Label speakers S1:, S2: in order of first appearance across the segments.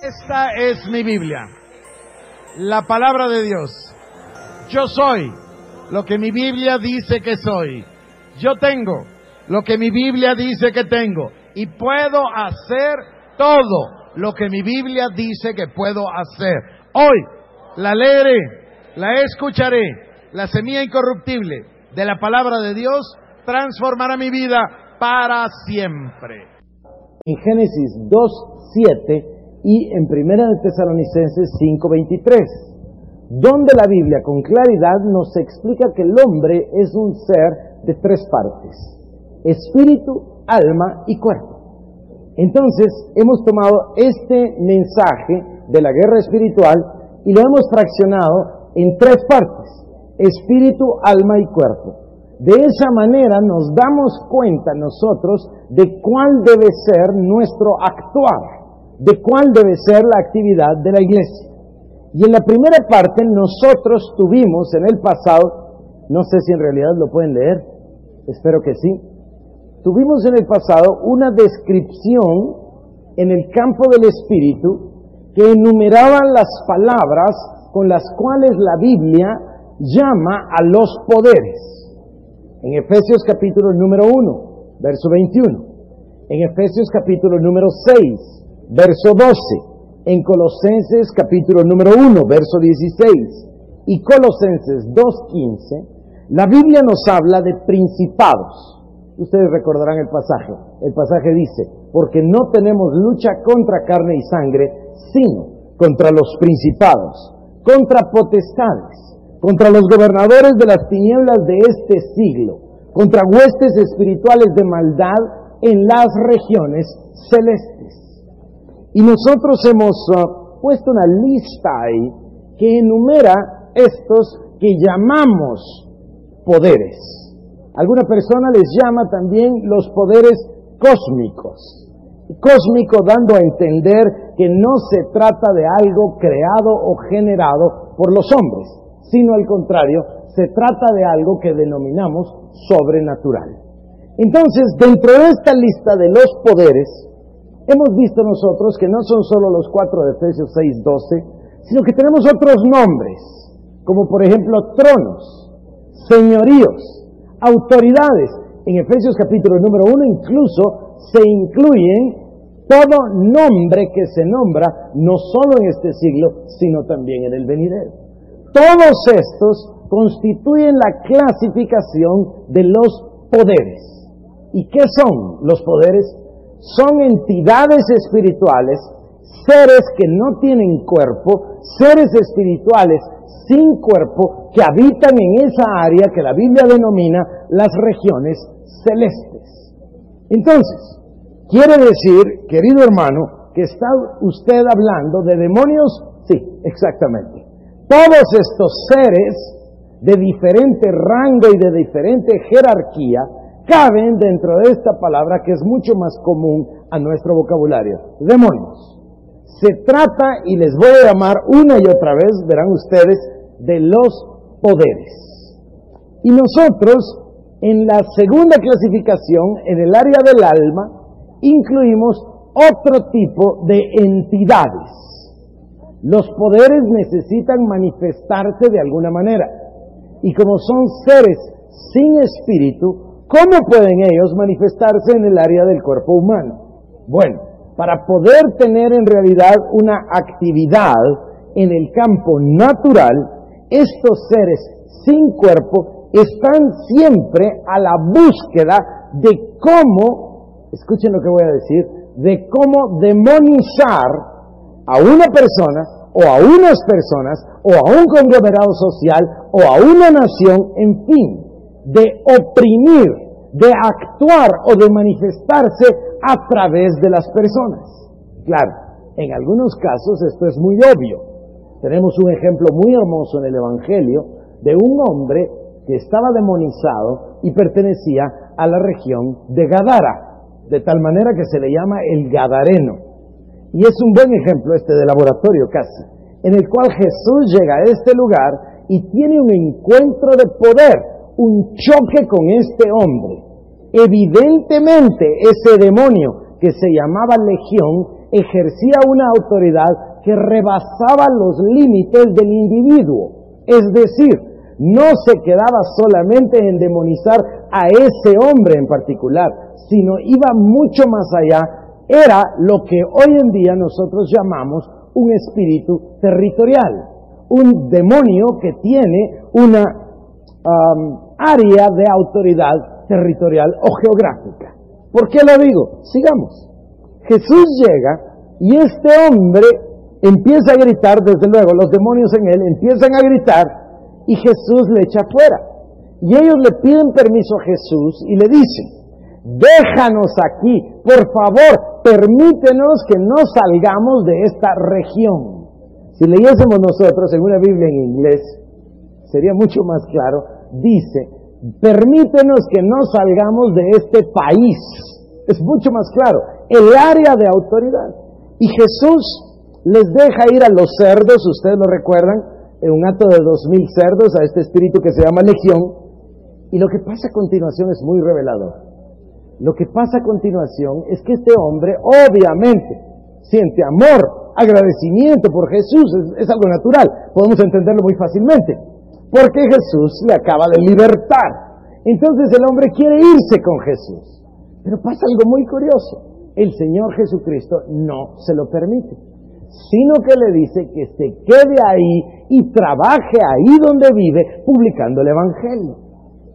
S1: Esta es mi Biblia, la palabra de Dios. Yo soy lo que mi Biblia dice que soy. Yo tengo lo que mi Biblia dice que tengo. Y puedo hacer todo lo que mi Biblia dice que puedo hacer. Hoy la leeré, la escucharé. La semilla incorruptible de la palabra de Dios transformará mi vida para siempre.
S2: En Génesis 2.7 y en Primera de Tesalonicenses 5:23, donde la Biblia con claridad nos explica que el hombre es un ser de tres partes, espíritu, alma y cuerpo. Entonces hemos tomado este mensaje de la guerra espiritual y lo hemos fraccionado en tres partes, espíritu, alma y cuerpo. De esa manera nos damos cuenta nosotros de cuál debe ser nuestro actuar de cuál debe ser la actividad de la iglesia. Y en la primera parte nosotros tuvimos en el pasado, no sé si en realidad lo pueden leer, espero que sí, tuvimos en el pasado una descripción en el campo del Espíritu que enumeraba las palabras con las cuales la Biblia llama a los poderes. En Efesios capítulo número 1, verso 21. En Efesios capítulo número 6, verso 12, en Colosenses capítulo número 1, verso 16 y Colosenses 2.15, la Biblia nos habla de principados. Ustedes recordarán el pasaje. El pasaje dice, porque no tenemos lucha contra carne y sangre, sino contra los principados, contra potestades, contra los gobernadores de las tinieblas de este siglo, contra huestes espirituales de maldad en las regiones celestes. Y nosotros hemos uh, puesto una lista ahí que enumera estos que llamamos poderes. Alguna persona les llama también los poderes cósmicos. Cósmico dando a entender que no se trata de algo creado o generado por los hombres, sino al contrario, se trata de algo que denominamos sobrenatural. Entonces, dentro de esta lista de los poderes, hemos visto nosotros que no son solo los cuatro de Efesios 6.12, sino que tenemos otros nombres, como por ejemplo tronos, señoríos, autoridades. En Efesios capítulo número 1 incluso se incluyen todo nombre que se nombra, no solo en este siglo, sino también en el venidero. Todos estos constituyen la clasificación de los poderes. ¿Y qué son los poderes? Son entidades espirituales, seres que no tienen cuerpo, seres espirituales sin cuerpo que habitan en esa área que la Biblia denomina las regiones celestes. Entonces, quiere decir, querido hermano, que está usted hablando de demonios, sí, exactamente. Todos estos seres de diferente rango y de diferente jerarquía caben dentro de esta palabra que es mucho más común a nuestro vocabulario. Demonios. Se trata, y les voy a llamar una y otra vez, verán ustedes, de los poderes. Y nosotros, en la segunda clasificación, en el área del alma, incluimos otro tipo de entidades. Los poderes necesitan manifestarse de alguna manera. Y como son seres sin espíritu, ¿Cómo pueden ellos manifestarse en el área del cuerpo humano? Bueno, para poder tener en realidad una actividad en el campo natural, estos seres sin cuerpo están siempre a la búsqueda de cómo, escuchen lo que voy a decir, de cómo demonizar a una persona o a unas personas o a un conglomerado social o a una nación, en fin, de oprimir, de actuar o de manifestarse a través de las personas. Claro, en algunos casos esto es muy obvio. Tenemos un ejemplo muy hermoso en el Evangelio de un hombre que estaba demonizado y pertenecía a la región de Gadara, de tal manera que se le llama el Gadareno. Y es un buen ejemplo este de laboratorio casi, en el cual Jesús llega a este lugar y tiene un encuentro de poder un choque con este hombre. Evidentemente ese demonio que se llamaba legión ejercía una autoridad que rebasaba los límites del individuo. Es decir, no se quedaba solamente en demonizar a ese hombre en particular, sino iba mucho más allá. Era lo que hoy en día nosotros llamamos un espíritu territorial, un demonio que tiene una área de autoridad territorial o geográfica. ¿Por qué lo digo? Sigamos. Jesús llega y este hombre empieza a gritar, desde luego, los demonios en él empiezan a gritar y Jesús le echa fuera. Y ellos le piden permiso a Jesús y le dicen, déjanos aquí, por favor, permítenos que no salgamos de esta región. Si leyésemos nosotros en una Biblia en inglés, sería mucho más claro, dice, permítenos que no salgamos de este país. Es mucho más claro, el área de autoridad. Y Jesús les deja ir a los cerdos, ustedes lo recuerdan, en un acto de dos mil cerdos a este espíritu que se llama legión. Y lo que pasa a continuación es muy revelador. Lo que pasa a continuación es que este hombre obviamente siente amor, agradecimiento por Jesús, es, es algo natural, podemos entenderlo muy fácilmente porque Jesús le acaba de libertar. Entonces el hombre quiere irse con Jesús. Pero pasa algo muy curioso. El Señor Jesucristo no se lo permite, sino que le dice que se quede ahí y trabaje ahí donde vive publicando el Evangelio.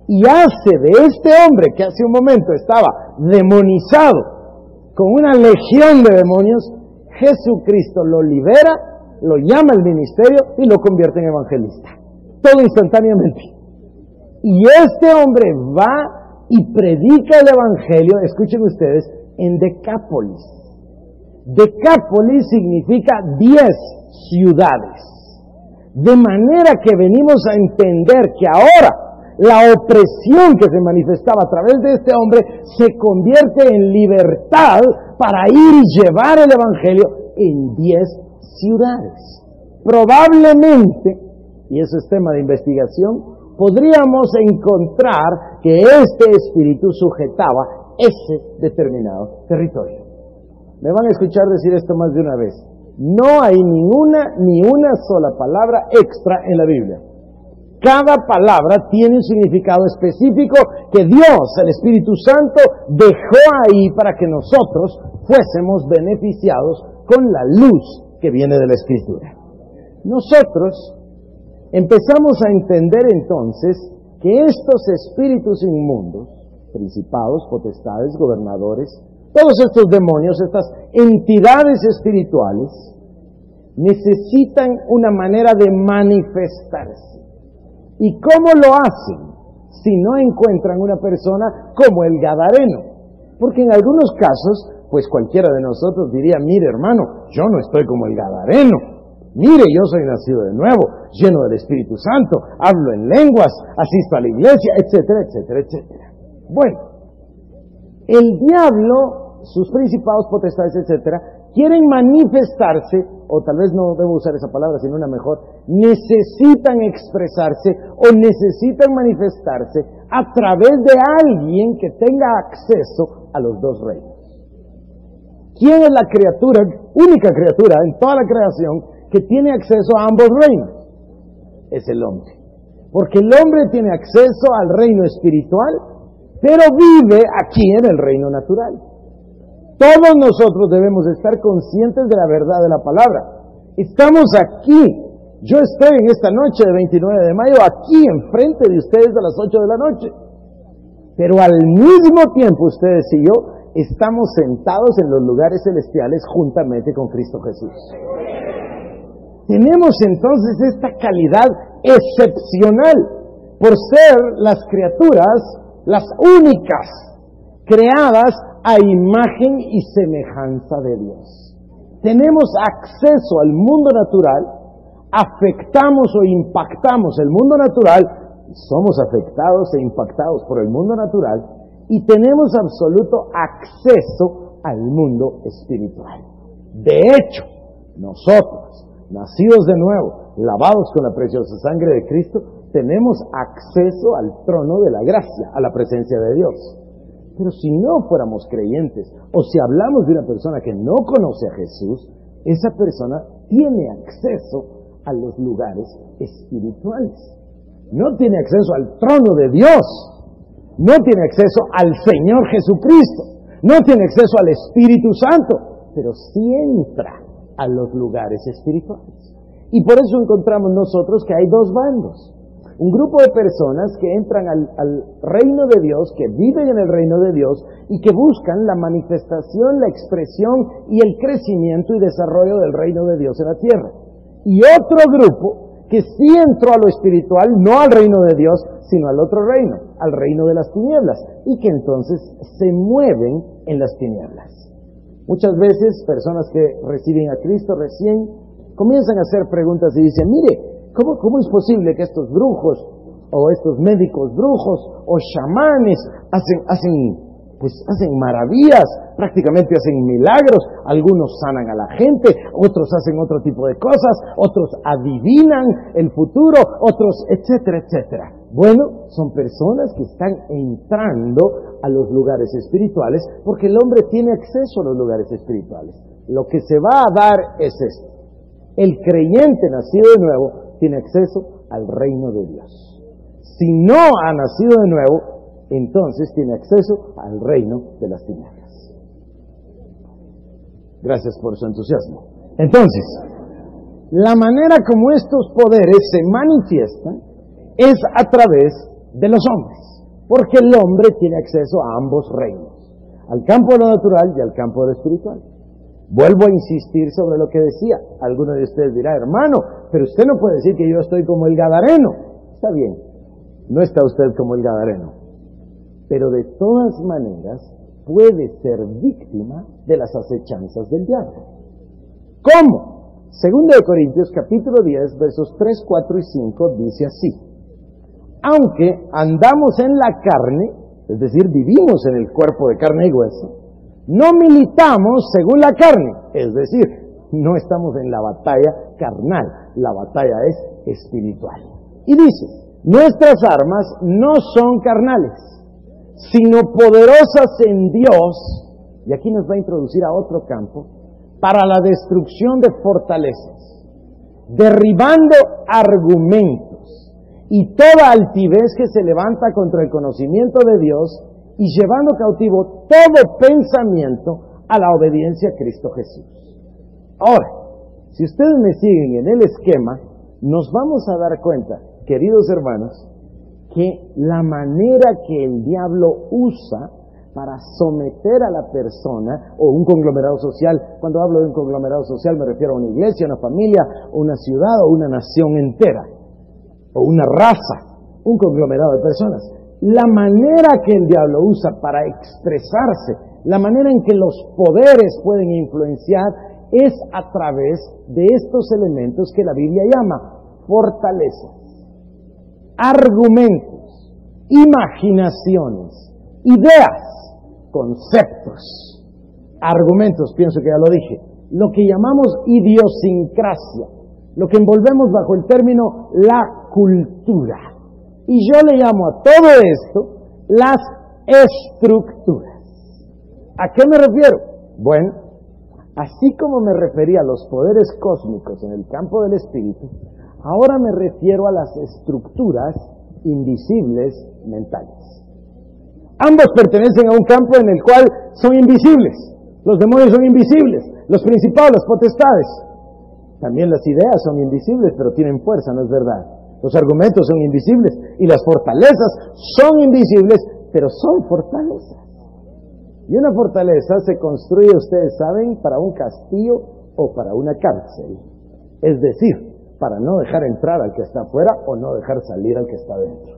S2: Y hace de este hombre que hace un momento estaba demonizado con una legión de demonios, Jesucristo lo libera, lo llama al ministerio y lo convierte en evangelista todo instantáneamente. Y este hombre va y predica el Evangelio, escuchen ustedes, en Decápolis. Decápolis significa diez ciudades. De manera que venimos a entender que ahora la opresión que se manifestaba a través de este hombre se convierte en libertad para ir y llevar el Evangelio en diez ciudades. Probablemente y eso es tema de investigación, podríamos encontrar que este espíritu sujetaba ese determinado territorio. Me van a escuchar decir esto más de una vez. No hay ninguna ni una sola palabra extra en la Biblia. Cada palabra tiene un significado específico que Dios, el Espíritu Santo, dejó ahí para que nosotros fuésemos beneficiados con la luz que viene de la Escritura. Nosotros Empezamos a entender entonces que estos espíritus inmundos, principados, potestades, gobernadores, todos estos demonios, estas entidades espirituales, necesitan una manera de manifestarse. ¿Y cómo lo hacen? Si no encuentran una persona como el Gadareno. Porque en algunos casos, pues cualquiera de nosotros diría, mire hermano, yo no estoy como el Gadareno. Mire, yo soy nacido de nuevo, lleno del Espíritu Santo, hablo en lenguas, asisto a la iglesia, etcétera, etcétera, etcétera. Bueno, el diablo, sus principados, potestades, etcétera, quieren manifestarse, o tal vez no debo usar esa palabra, sino una mejor, necesitan expresarse o necesitan manifestarse a través de alguien que tenga acceso a los dos reinos. ¿Quién es la criatura, única criatura en toda la creación que tiene acceso a ambos reinos es el hombre. Porque el hombre tiene acceso al reino espiritual, pero vive aquí en el reino natural. Todos nosotros debemos estar conscientes de la verdad de la palabra. Estamos aquí. Yo estoy en esta noche de 29 de mayo aquí enfrente de ustedes a las 8 de la noche. Pero al mismo tiempo ustedes y yo estamos sentados en los lugares celestiales juntamente con Cristo Jesús. Tenemos entonces esta calidad excepcional por ser las criaturas las únicas creadas a imagen y semejanza de Dios. Tenemos acceso al mundo natural, afectamos o impactamos el mundo natural, somos afectados e impactados por el mundo natural y tenemos absoluto acceso al mundo espiritual. De hecho, nosotros nacidos de nuevo, lavados con la preciosa sangre de Cristo, tenemos acceso al trono de la gracia, a la presencia de Dios. Pero si no fuéramos creyentes, o si hablamos de una persona que no conoce a Jesús, esa persona tiene acceso a los lugares espirituales. No tiene acceso al trono de Dios. No tiene acceso al Señor Jesucristo. No tiene acceso al Espíritu Santo. Pero sí entra a los lugares espirituales. Y por eso encontramos nosotros que hay dos bandos. Un grupo de personas que entran al, reino de Dios, que viven en el reino de Dios y que buscan la manifestación, la expresión y el crecimiento y desarrollo del reino de Dios en la tierra. Y otro grupo que sí entró a lo espiritual, no al reino de Dios, sino al otro reino, al reino de las tinieblas, y que entonces se mueven en las tinieblas. Muchas veces personas que reciben a Cristo recién comienzan a hacer preguntas y dicen, mire, ¿Cómo, ¿Cómo es posible que estos brujos o estos médicos brujos o chamanes hacen, hacen, pues hacen maravillas, prácticamente hacen milagros, algunos sanan a la gente, otros hacen otro tipo de cosas, otros adivinan el futuro, otros, etcétera, etcétera. Bueno, son personas que están entrando a los lugares espirituales porque el hombre tiene acceso a los lugares espirituales. Lo que se va a dar es esto. El creyente nacido de nuevo tiene acceso al reino de Dios. Si no ha nacido de nuevo, entonces tiene acceso al reino de las tinieblas. Gracias por su entusiasmo. Entonces, la manera como estos poderes se manifiestan es a través de los hombres, porque el hombre tiene acceso a ambos reinos, al campo de lo natural y al campo de lo espiritual. Vuelvo a insistir sobre lo que decía. Alguno de ustedes dirá, hermano, pero usted no puede decir que yo estoy como el Gadareno. Está bien, no está usted como el Gadareno. Pero de todas maneras puede ser víctima de las acechanzas del diablo. ¿Cómo? Segundo de Corintios capítulo 10 versos 3, 4 y 5 dice así. Aunque andamos en la carne, es decir, vivimos en el cuerpo de carne y hueso, no militamos según la carne, es decir, no estamos en la batalla carnal, la batalla es espiritual. Y dice, nuestras armas no son carnales, sino poderosas en Dios, y aquí nos va a introducir a otro campo, para la destrucción de fortalezas, derribando argumentos y toda altivez que se levanta contra el conocimiento de Dios y llevando cautivo todo pensamiento a la obediencia a Cristo Jesús. Ahora, si ustedes me siguen en el esquema, nos vamos a dar cuenta, queridos hermanos, que la manera que el diablo usa para someter a la persona o un conglomerado social, cuando hablo de un conglomerado social me refiero a una iglesia, una familia, una ciudad o una nación entera, o una raza, un conglomerado de personas. La manera que el diablo usa para expresarse, la manera en que los poderes pueden influenciar es a través de estos elementos que la Biblia llama fortalezas, argumentos, imaginaciones, ideas, conceptos, argumentos, pienso que ya lo dije, lo que llamamos idiosincrasia, lo que envolvemos bajo el término la cultura. Y yo le llamo a todo esto las estructuras. ¿A qué me refiero? Bueno, así como me refería a los poderes cósmicos en el campo del espíritu, ahora me refiero a las estructuras invisibles mentales. Ambos pertenecen a un campo en el cual son invisibles. Los demonios son invisibles, los principados, las potestades. También las ideas son invisibles, pero tienen fuerza, ¿no es verdad? Los argumentos son invisibles y las fortalezas son invisibles, pero son fortalezas. Y una fortaleza se construye, ustedes saben, para un castillo o para una cárcel. Es decir, para no dejar entrar al que está afuera o no dejar salir al que está dentro.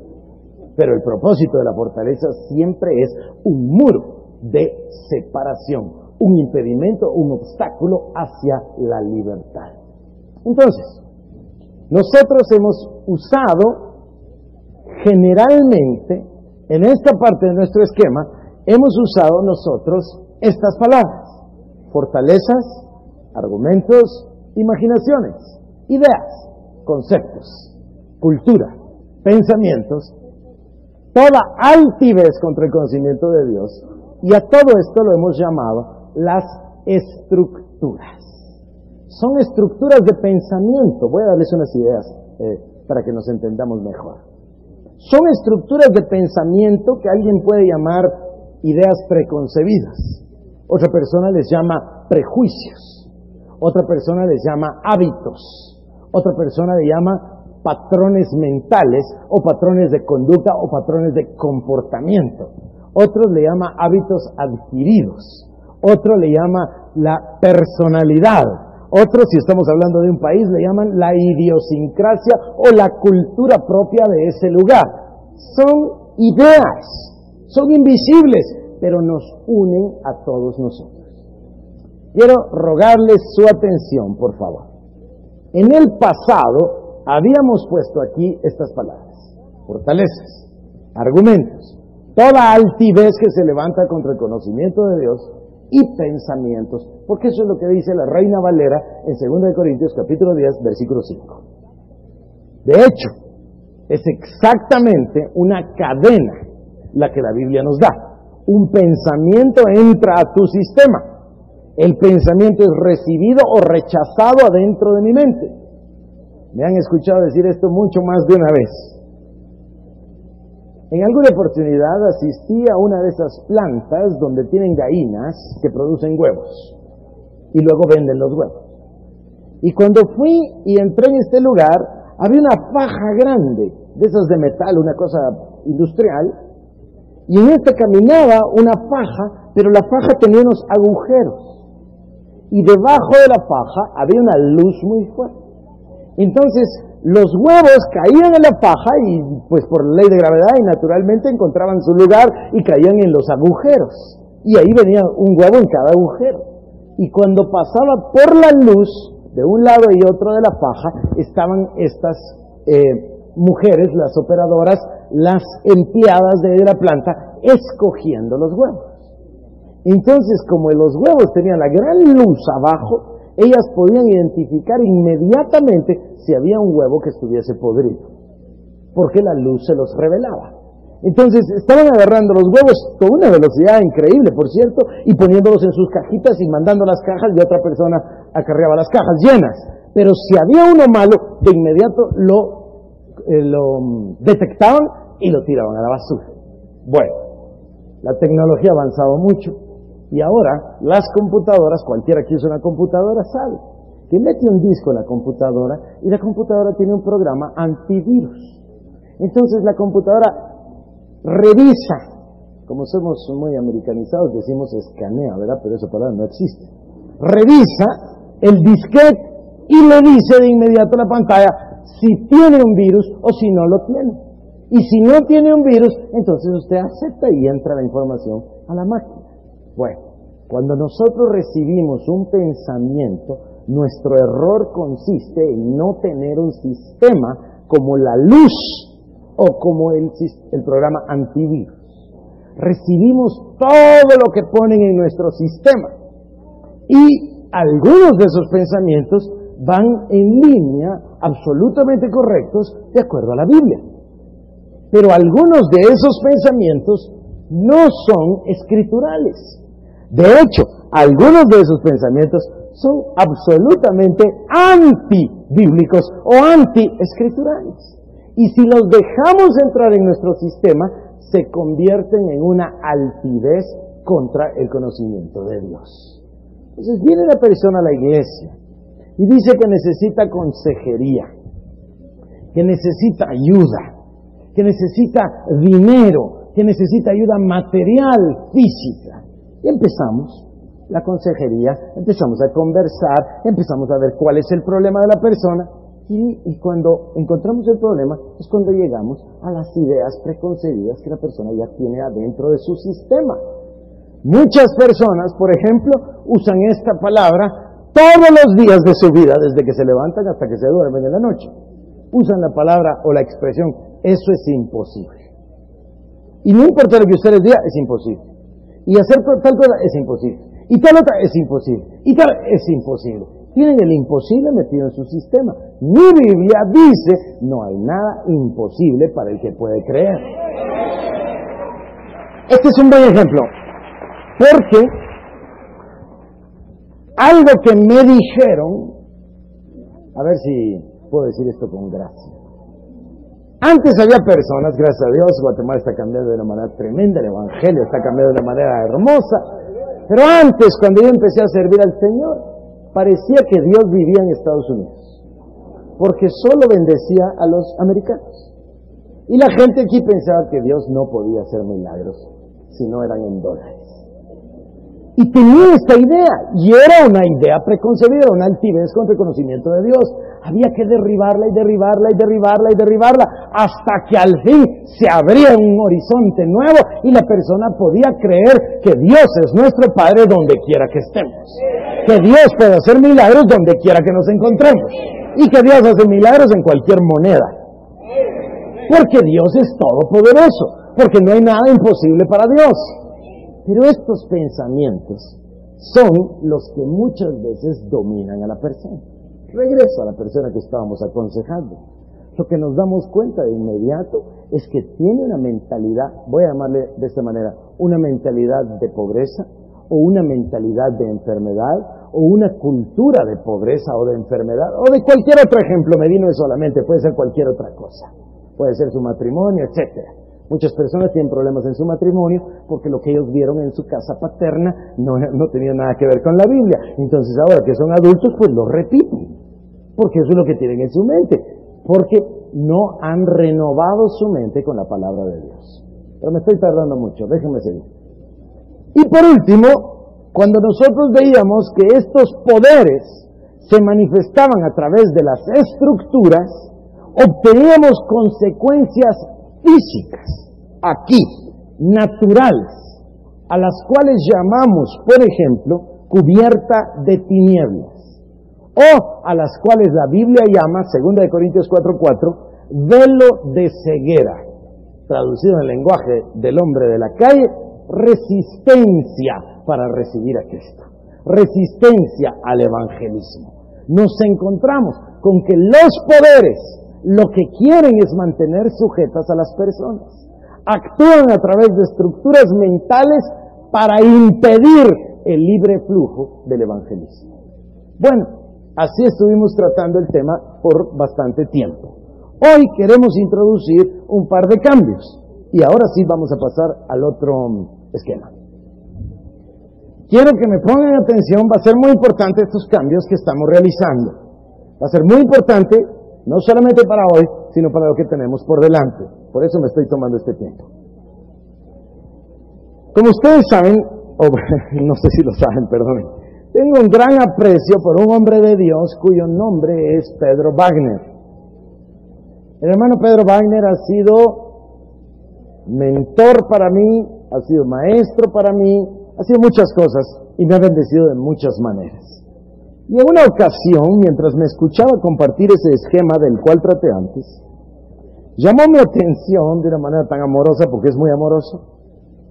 S2: Pero el propósito de la fortaleza siempre es un muro de separación, un impedimento, un obstáculo hacia la libertad. Entonces, nosotros hemos usado generalmente, en esta parte de nuestro esquema, hemos usado nosotros estas palabras. Fortalezas, argumentos, imaginaciones, ideas, conceptos, cultura, pensamientos toda altivez contra el conocimiento de Dios. Y a todo esto lo hemos llamado las estructuras. Son estructuras de pensamiento. Voy a darles unas ideas eh, para que nos entendamos mejor. Son estructuras de pensamiento que alguien puede llamar ideas preconcebidas. Otra persona les llama prejuicios. Otra persona les llama hábitos. Otra persona le llama patrones mentales o patrones de conducta o patrones de comportamiento. Otros le llama hábitos adquiridos. Otro le llama la personalidad. Otros, si estamos hablando de un país, le llaman la idiosincrasia o la cultura propia de ese lugar. Son ideas, son invisibles, pero nos unen a todos nosotros. Quiero rogarles su atención, por favor. En el pasado habíamos puesto aquí estas palabras. Fortalezas, argumentos, toda altivez que se levanta contra el conocimiento de Dios y pensamientos, porque eso es lo que dice la Reina Valera en 2 Corintios capítulo 10, versículo 5. De hecho, es exactamente una cadena la que la Biblia nos da. Un pensamiento entra a tu sistema el pensamiento es recibido o rechazado adentro de mi mente. Me han escuchado decir esto mucho más de una vez. En alguna oportunidad asistí a una de esas plantas donde tienen gallinas que producen huevos y luego venden los huevos. Y cuando fui y entré en este lugar, había una paja grande, de esas de metal, una cosa industrial, y en esta caminaba una paja, pero la paja tenía unos agujeros y debajo de la paja había una luz muy fuerte. Entonces los huevos caían en la paja y pues por ley de gravedad y naturalmente encontraban su lugar y caían en los agujeros. Y ahí venía un huevo en cada agujero. Y cuando pasaba por la luz de un lado y otro de la paja estaban estas eh, mujeres, las operadoras, las empleadas de la planta, escogiendo los huevos. Entonces, como los huevos tenían la gran luz abajo, ellas podían identificar inmediatamente si había un huevo que estuviese podrido, porque la luz se los revelaba. Entonces estaban agarrando los huevos con una velocidad increíble, por cierto, y poniéndolos en sus cajitas y mandando las cajas y otra persona acarreaba las cajas llenas. Pero si había uno malo, de inmediato lo, eh, mm, detectaban y lo tiraban a la basura. Bueno, la tecnología ha avanzado mucho y ahora las computadoras, cualquiera que use una computadora sabe que mete un disco en la computadora y la computadora tiene un programa antivirus. Entonces la computadora revisa, como somos muy americanizados, decimos escanea, ¿verdad? Pero esa palabra no existe. Revisa el disquete y le dice de inmediato a la pantalla si tiene un virus o si no lo tiene. Y si no tiene un virus, entonces usted acepta y entra la información a la máquina. Bueno, cuando nosotros recibimos un pensamiento, nuestro error consiste en no tener un sistema como la luz o como el, programa antivirus. Recibimos todo lo que ponen en nuestro sistema y algunos de esos pensamientos van en línea absolutamente correctos de acuerdo a la Biblia. Pero algunos de esos pensamientos no son escriturales. De hecho, algunos de esos pensamientos son absolutamente antibíblicos o anti-escriturales. Y si los dejamos entrar en nuestro sistema, se convierten en una altivez contra el conocimiento de Dios. Entonces viene la persona a la iglesia y dice que necesita consejería, que necesita ayuda, que necesita dinero, que necesita ayuda material, física. Y empezamos la consejería, empezamos a conversar, empezamos a ver cuál es el problema de la persona y, cuando encontramos el problema es cuando llegamos a las ideas preconcebidas que la persona ya tiene adentro de su sistema. Muchas personas, por ejemplo, usan esta palabra todos los días de su vida, desde que se levantan hasta que se duermen en la noche. Usan la palabra o la expresión, eso es imposible. Y no importa lo que ustedes digan, es imposible. Y hacer tal cosa es imposible. Y tal otra es imposible. Y tal es imposible. Tienen el imposible metido en su sistema. Mi Biblia dice, no hay nada imposible para el que puede creer. Este es un buen ejemplo, porque algo que me dijeron, a ver si puedo decir esto con gracia. Antes había personas, gracias a Dios, Guatemala está cambiando de una manera tremenda, el Evangelio está cambiando de una manera hermosa, pero antes, cuando yo empecé a servir al Señor, parecía que Dios vivía en Estados Unidos, porque solo bendecía a los americanos. Y la gente aquí pensaba que Dios no podía hacer milagros si no eran en dólares. Y tenía esta idea, y era una idea preconcebida, una altivez con reconocimiento de Dios. Había que derribarla y derribarla y derribarla y derribarla hasta que al fin se abría un horizonte nuevo y la persona podía creer que Dios es nuestro Padre donde quiera que estemos. Que Dios puede hacer milagros donde quiera que nos encontremos. Y que Dios hace milagros en cualquier moneda. Porque Dios es todopoderoso. Porque no hay nada imposible para Dios. Pero estos pensamientos son los que muchas veces dominan a la persona. Regreso a la persona que estábamos aconsejando. Lo que nos damos cuenta de inmediato es que tiene una mentalidad, voy a llamarle de esta manera, una mentalidad de pobreza o una mentalidad de enfermedad o una cultura de pobreza o de enfermedad o de cualquier otro ejemplo, me vino solamente, puede ser cualquier otra cosa, puede ser su matrimonio, etcétera. Muchas personas tienen problemas en su matrimonio porque lo que ellos vieron en su casa paterna no, no tenía nada que ver con la Biblia. Entonces ahora que son adultos, pues lo repiten. Porque eso es lo que tienen en su mente. Porque no han renovado su mente con la palabra de Dios. Pero me estoy tardando mucho, déjenme seguir. Y por último, cuando nosotros veíamos que estos poderes se manifestaban a través de las estructuras, obteníamos consecuencias físicas, aquí, naturales, a las cuales llamamos, por ejemplo, cubierta de tinieblas, o a las cuales la Biblia llama, 2 Corintios 4:4, velo de ceguera, traducido en el lenguaje del hombre de la calle, resistencia para recibir a Cristo, resistencia al evangelismo. Nos encontramos con que los poderes lo que quieren es mantener sujetas a las personas. Actúan a través de estructuras mentales para impedir el libre flujo del evangelismo. Bueno, así estuvimos tratando el tema por bastante tiempo. Hoy queremos introducir un par de cambios y ahora sí vamos a pasar al otro esquema. Quiero que me pongan atención, va a ser muy importante estos cambios que estamos realizando. Va a ser muy importante no solamente para hoy, sino para lo que tenemos por delante. Por eso me estoy tomando este tiempo. Como ustedes saben, o no sé si lo saben, perdonen, tengo un gran aprecio por un hombre de Dios cuyo nombre es Pedro Wagner. El hermano Pedro Wagner ha sido mentor para mí, ha sido maestro para mí, ha sido muchas cosas y me ha bendecido de muchas maneras. Y en una ocasión, mientras me escuchaba compartir ese esquema del cual traté antes, llamó mi atención de una manera tan amorosa, porque es muy amoroso,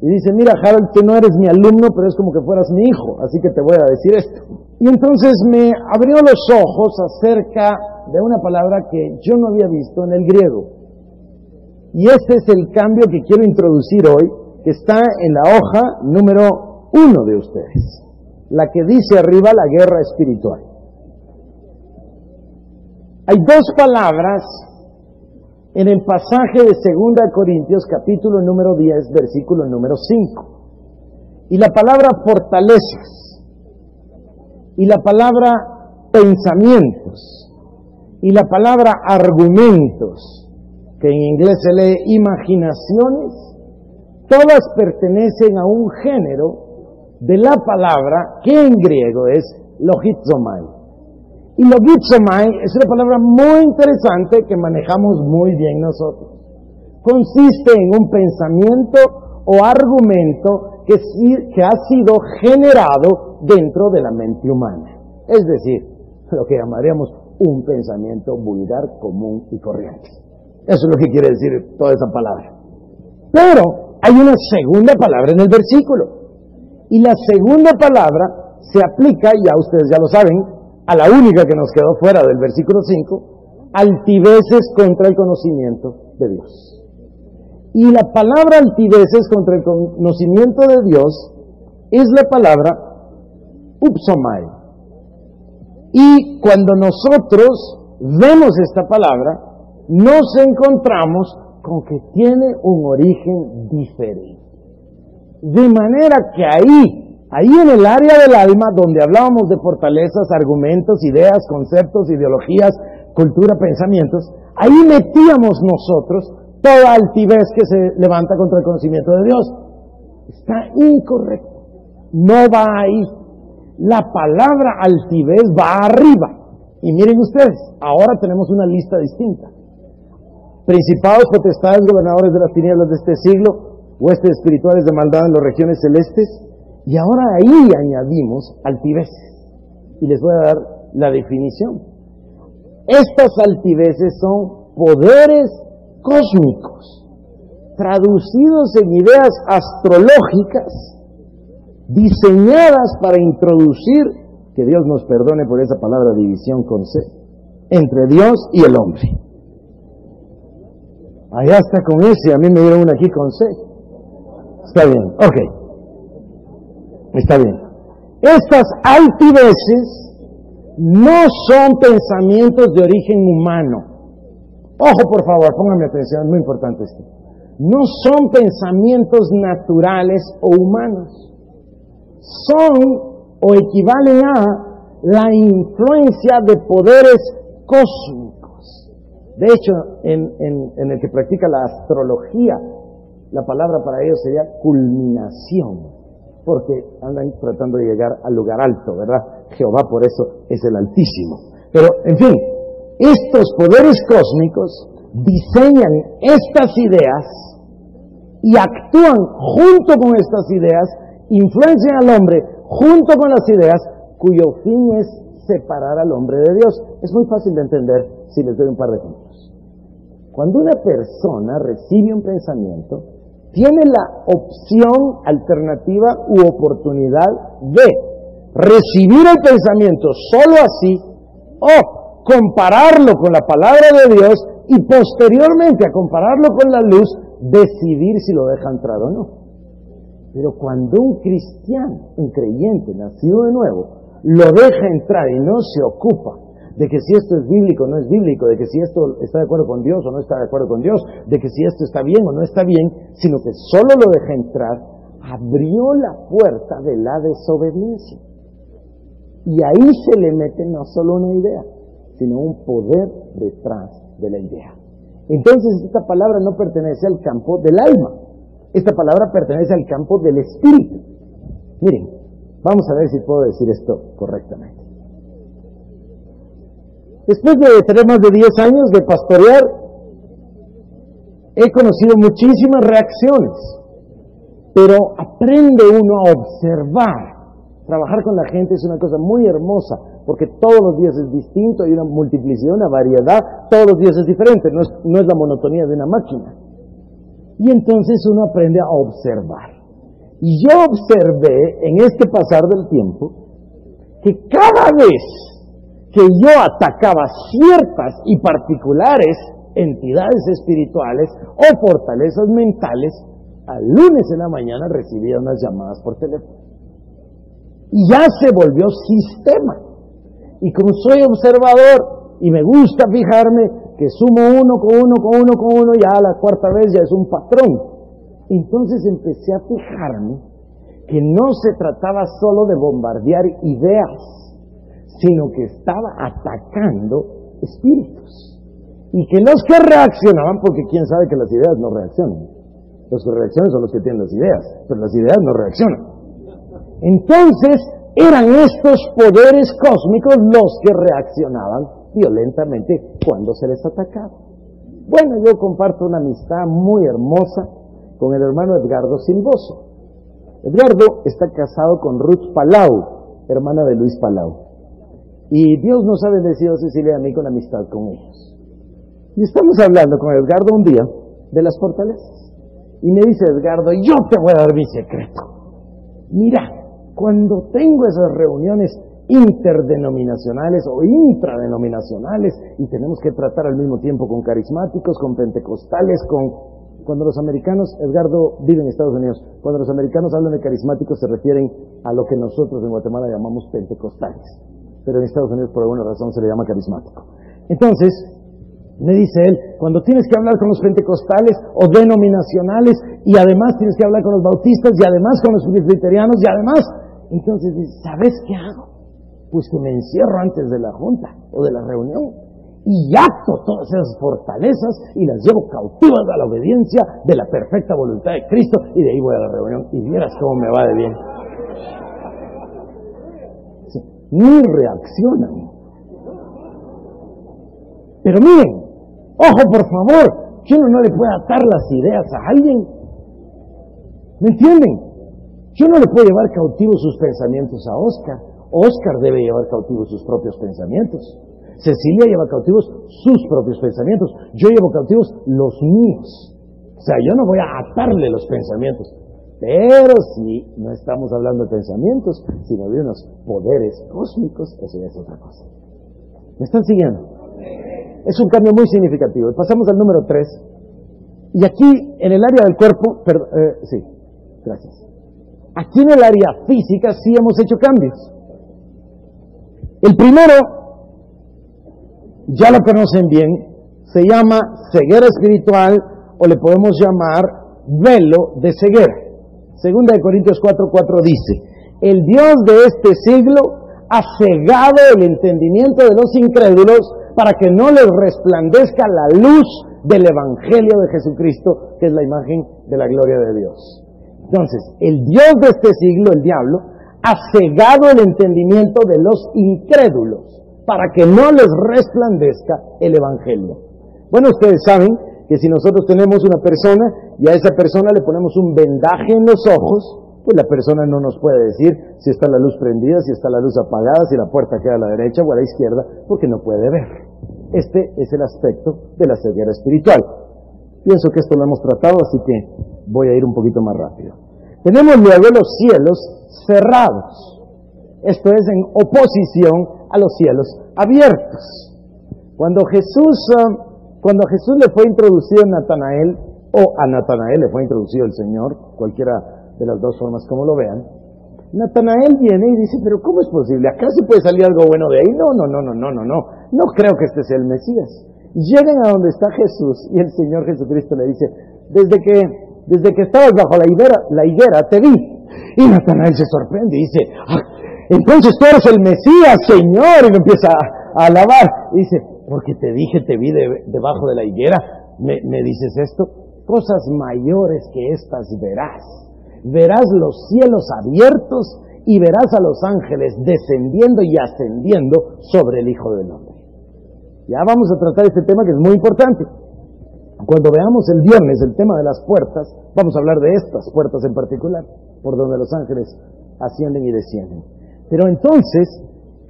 S2: y dice, mira Harold, tú no eres mi alumno, pero es como que fueras mi hijo, así que te voy a decir esto. Y entonces me abrió los ojos acerca de una palabra que yo no había visto en el griego. Y este es el cambio que quiero introducir hoy, que está en la hoja número uno de ustedes la que dice arriba la guerra espiritual. Hay dos palabras en el pasaje de 2 Corintios capítulo número 10 versículo número 5. Y la palabra fortalezas y la palabra pensamientos y la palabra argumentos, que en inglés se lee imaginaciones, todas pertenecen a un género de la palabra que en griego es logizomai. Y logizomai es una palabra muy interesante que manejamos muy bien nosotros. Consiste en un pensamiento o argumento que, que ha sido generado dentro de la mente humana. Es decir, lo que llamaríamos un pensamiento vulgar, común y corriente. Eso es lo que quiere decir toda esa palabra. Pero hay una segunda palabra en el versículo. Y la segunda palabra se aplica, ya ustedes ya lo saben, a la única que nos quedó fuera del versículo 5, altiveces contra el conocimiento de Dios. Y la palabra altiveces contra el conocimiento de Dios es la palabra upsomai. Y cuando nosotros vemos esta palabra, nos encontramos con que tiene un origen diferente. De manera que ahí, ahí en el área del alma, donde hablábamos de fortalezas, argumentos, ideas, conceptos, ideologías, cultura, pensamientos, ahí metíamos nosotros toda altivez que se levanta contra el conocimiento de Dios. Está incorrecto. No va ahí. La palabra altivez va arriba. Y miren ustedes, ahora tenemos una lista distinta. Principados, potestades, gobernadores de las tinieblas de este siglo, huestes espirituales de maldad en las regiones celestes. Y ahora ahí añadimos altivez. Y les voy a dar la definición. Estas altiveces son poderes cósmicos, traducidos en ideas astrológicas, diseñadas para introducir, que Dios nos perdone por esa palabra división con C, entre Dios y el hombre. Allá está con ese, a mí me dieron una aquí con C. Está bien, ok. Está bien. Estas altiveces no son pensamientos de origen humano. Ojo, por favor, pónganme atención, es muy importante esto. No son pensamientos naturales o humanos. Son o equivalen a la influencia de poderes cósmicos. De hecho, en el que practica la astrología, la palabra para ellos sería culminación, porque andan tratando de llegar al lugar alto, ¿verdad? Jehová por eso es el Altísimo. Pero, en fin, estos poderes cósmicos diseñan estas ideas y actúan junto con estas ideas, influencian al hombre junto con las ideas cuyo fin es separar al hombre de Dios. Es muy fácil de entender si les doy un par de ejemplos. Cuando una persona recibe un pensamiento, tiene la opción, alternativa u oportunidad de recibir el pensamiento solo así o compararlo con la palabra de Dios y posteriormente a compararlo con la luz, decidir si lo deja entrar o no. Pero cuando un cristiano, un creyente, nacido de nuevo, lo deja entrar y no se ocupa de que si esto es bíblico o no es bíblico, de que si esto está de acuerdo con Dios o no está de acuerdo con Dios, de que si esto está bien o no está bien, sino que solo lo deja entrar, abrió la puerta de la desobediencia. Y ahí se le mete no solo una idea, sino un poder detrás de la idea. Entonces esta palabra no pertenece al campo del alma, esta palabra pertenece al campo del espíritu. Miren, vamos a ver si puedo decir esto correctamente. Después de tener más de 10 años de pastorear, he conocido muchísimas reacciones, pero aprende uno a observar. Trabajar con la gente es una cosa muy hermosa, porque todos los días es distinto, hay una multiplicidad, una variedad, todos los días es diferente, no es, no es la monotonía de una máquina. Y entonces uno aprende a observar. Y yo observé en este pasar del tiempo que cada vez que yo atacaba ciertas y particulares entidades espirituales o fortalezas mentales, al lunes en la mañana recibía unas llamadas por teléfono. Y ya se volvió sistema. Y como soy observador y me gusta fijarme que sumo uno con uno con uno con uno, ya la cuarta vez ya es un patrón. Entonces empecé a fijarme que no se trataba solo de bombardear ideas, sino que estaba atacando espíritus. Y que los que reaccionaban, porque quién sabe que las ideas no reaccionan. Los que reaccionan son los que tienen las ideas, pero las ideas no reaccionan. Entonces, eran estos poderes cósmicos los que reaccionaban violentamente cuando se les atacaba. Bueno, yo comparto una amistad muy hermosa con el hermano Edgardo Silvoso. Edgardo está casado con Ruth Palau, hermana de Luis Palau. Y Dios nos ha bendecido, Cecilia y a mí, con amistad con ellos. Y estamos hablando con Edgardo un día de las fortalezas. Y me dice Edgardo, yo te voy a dar mi secreto. Mira, cuando tengo esas reuniones interdenominacionales o intradenominacionales y tenemos que tratar al mismo tiempo con carismáticos, con pentecostales, con cuando los americanos, Edgardo vive en Estados Unidos, cuando los americanos hablan de carismáticos se refieren a lo que nosotros en Guatemala llamamos pentecostales. Pero en Estados Unidos por alguna razón se le llama carismático. Entonces, me dice él, cuando tienes que hablar con los pentecostales o denominacionales y además tienes que hablar con los bautistas y además con los presbiterianos y además, entonces ¿sabes qué hago? Pues que me encierro antes de la junta o de la reunión y acto todas esas fortalezas y las llevo cautivas a la obediencia de la perfecta voluntad de Cristo y de ahí voy a la reunión y vieras cómo me va de bien. Ni reaccionan. Pero miren, ojo por favor, que uno no le puede atar las ideas a alguien. ¿Me entienden? Yo no le puedo llevar cautivos sus pensamientos a Oscar. Oscar debe llevar cautivos sus propios pensamientos. Cecilia lleva cautivos sus propios pensamientos. Yo llevo cautivos los míos. O sea, yo no voy a atarle los pensamientos. Pero si no estamos hablando de pensamientos, sino de unos poderes cósmicos, eso ya es otra cosa. ¿Me están siguiendo? Es un cambio muy significativo. Pasamos al número 3. Y aquí, en el área del cuerpo, perdón, eh, sí, gracias. Aquí en el área física sí hemos hecho cambios. El primero ya lo conocen bien, se llama ceguera espiritual o le podemos llamar velo de ceguera. Segunda de Corintios 4:4 dice, el Dios de este siglo ha cegado el entendimiento de los incrédulos para que no les resplandezca la luz del Evangelio de Jesucristo, que es la imagen de la gloria de Dios. Entonces, el Dios de este siglo, el diablo, ha cegado el entendimiento de los incrédulos para que no les resplandezca el Evangelio. Bueno, ustedes saben que si nosotros tenemos una persona y a esa persona le ponemos un vendaje en los ojos, pues la persona no nos puede decir si está la luz prendida, si está la luz apagada, si la puerta queda a la derecha o a la izquierda, porque no puede ver. Este es el aspecto de la ceguera espiritual. Pienso que esto lo hemos tratado, así que voy a ir un poquito más rápido. Tenemos luego los cielos cerrados. Esto es en oposición a los cielos abiertos. Cuando Jesús, ah, cuando Jesús le fue introducido a Natanael, o a Natanael le fue introducido el Señor, cualquiera de las dos formas como lo vean, Natanael viene y dice, pero ¿cómo es posible? ¿Acaso puede salir algo bueno de ahí? No, no, no, no, no, no, no. No creo que este sea el Mesías. Llegan a donde está Jesús y el Señor Jesucristo le dice, desde que, desde que estabas bajo la higuera, la higuera te vi. Y Natanael se sorprende y dice, ah, entonces tú eres el Mesías, Señor, y me empieza a, alabar. Y dice, porque te dije, te vi debajo de la higuera, ¿Me, ¿me dices esto? Cosas mayores que estas verás. Verás los cielos abiertos y verás a los ángeles descendiendo y ascendiendo sobre el Hijo del Hombre. Ya vamos a tratar este tema que es muy importante. Cuando veamos el viernes el tema de las puertas, vamos a hablar de estas puertas en particular, por donde los ángeles ascienden y descienden. Pero entonces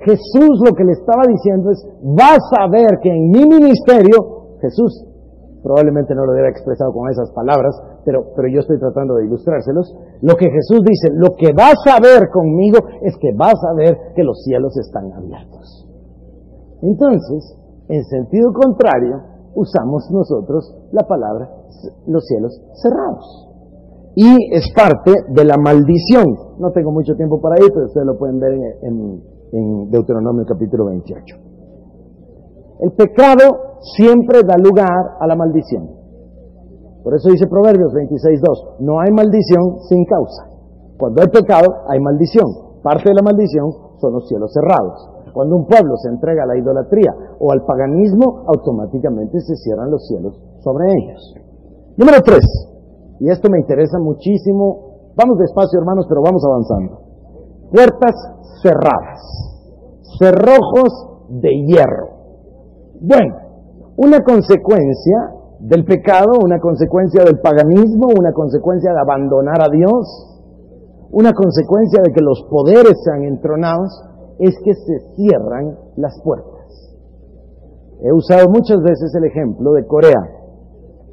S2: Jesús lo que le estaba diciendo es, vas a ver que en mi ministerio, Jesús probablemente no lo hubiera expresado con esas palabras, pero, pero yo estoy tratando de ilustrárselos, lo que Jesús dice, lo que vas a ver conmigo es que vas a ver que los cielos están abiertos. Entonces, en sentido contrario, usamos nosotros la palabra los cielos cerrados y es parte de la maldición. No tengo mucho tiempo para ir, pero ustedes lo pueden ver en, en Deuteronomio capítulo 28. El pecado siempre da lugar a la maldición. Por eso dice Proverbios 26.2, no hay maldición sin causa. Cuando hay pecado, hay maldición. Parte de la maldición son los cielos cerrados. Cuando un pueblo se entrega a la idolatría o al paganismo, automáticamente se cierran los cielos sobre ellos. Número 3. Y esto me interesa muchísimo. Vamos despacio, hermanos, pero vamos avanzando. Puertas cerradas. Cerrojos de hierro. Bueno, una consecuencia del pecado, una consecuencia del paganismo, una consecuencia de abandonar a Dios, una consecuencia de que los poderes sean entronados, es que se cierran las puertas. He usado muchas veces el ejemplo de Corea.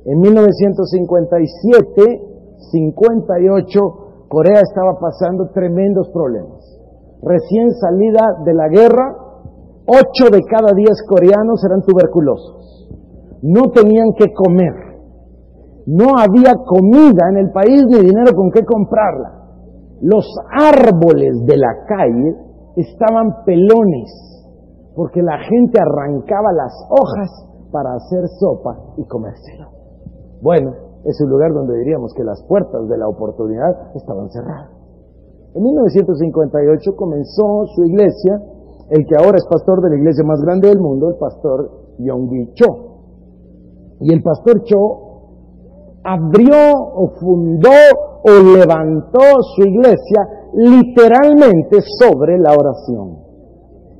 S2: En 1957, 58, Corea estaba pasando tremendos problemas. Recién salida de la guerra, 8 de cada 10 coreanos eran tuberculosos. No tenían que comer. No había comida en el país ni dinero con qué comprarla. Los árboles de la calle estaban pelones porque la gente arrancaba las hojas para hacer sopa y comérselo. Bueno, es un lugar donde diríamos que las puertas de la oportunidad estaban cerradas. En 1958 comenzó su iglesia, el que ahora es pastor de la iglesia más grande del mundo, el pastor Yonggi Cho. Y el pastor Cho abrió o fundó o levantó su iglesia literalmente sobre la oración.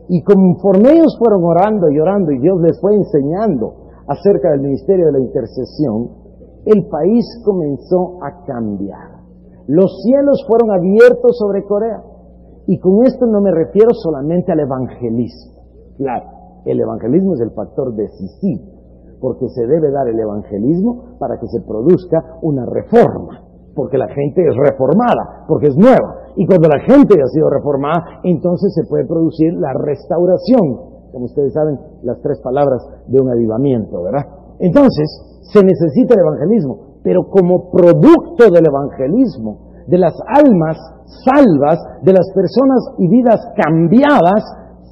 S2: Y conforme ellos fueron orando y orando y Dios les fue enseñando acerca del ministerio de la intercesión, el país comenzó a cambiar. Los cielos fueron abiertos sobre Corea. Y con esto no me refiero solamente al evangelismo. Claro, el evangelismo es el factor decisivo, porque se debe dar el evangelismo para que se produzca una reforma, porque la gente es reformada, porque es nueva. Y cuando la gente ha sido reformada, entonces se puede producir la restauración, como ustedes saben, las tres palabras de un avivamiento, ¿verdad? Entonces, se necesita el evangelismo, pero como producto del evangelismo, de las almas salvas, de las personas y vidas cambiadas,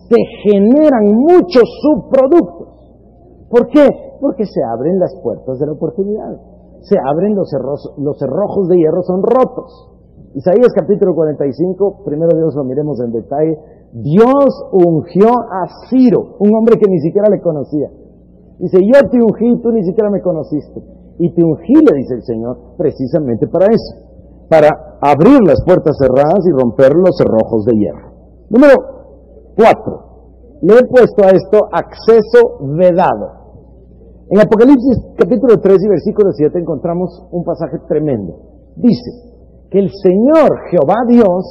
S2: se generan muchos subproductos. ¿Por qué? Porque se abren las puertas de la oportunidad. Se abren los, los cerrojos de hierro, son rotos. Isaías capítulo 45, primero Dios lo miremos en detalle. Dios ungió a Ciro, un hombre que ni siquiera le conocía. Dice, yo te ungí, tú ni siquiera me conociste. Y te ungí, le dice el Señor, precisamente para eso. Para abrir las puertas cerradas y romper los cerrojos de hierro. Número cuatro. Le he puesto a esto acceso vedado. En Apocalipsis capítulo 3 y versículo 7 encontramos un pasaje tremendo. Dice, que el Señor Jehová Dios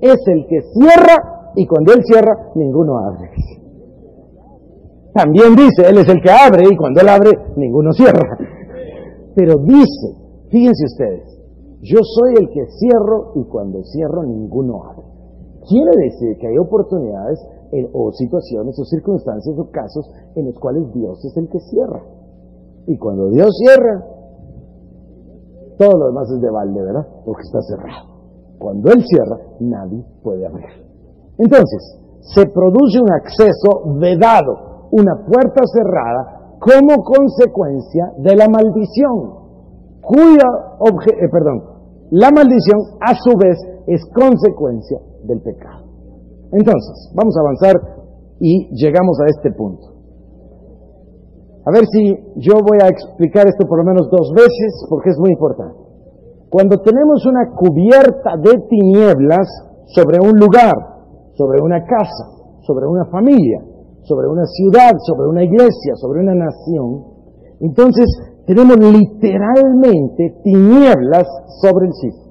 S2: es el que cierra y cuando Él cierra, ninguno abre. También dice, Él es el que abre y cuando Él abre, ninguno cierra. Pero dice, fíjense ustedes, yo soy el que cierro y cuando cierro, ninguno abre. Quiere decir que hay oportunidades o situaciones o circunstancias o casos en los cuales Dios es el que cierra. Y cuando Dios cierra, todo lo demás es de balde, ¿verdad? Porque está cerrado. Cuando Él cierra, nadie puede abrir. Entonces, se produce un acceso vedado, una puerta cerrada, como consecuencia de la maldición, cuya eh, perdón, la maldición a su vez es consecuencia del pecado. Entonces, vamos a avanzar y llegamos a este punto. A ver si yo voy a explicar esto por lo menos dos veces porque es muy importante. Cuando tenemos una cubierta de tinieblas sobre un lugar, sobre una casa, sobre una familia, sobre una ciudad, sobre una iglesia, sobre una nación, entonces tenemos literalmente tinieblas sobre el sitio.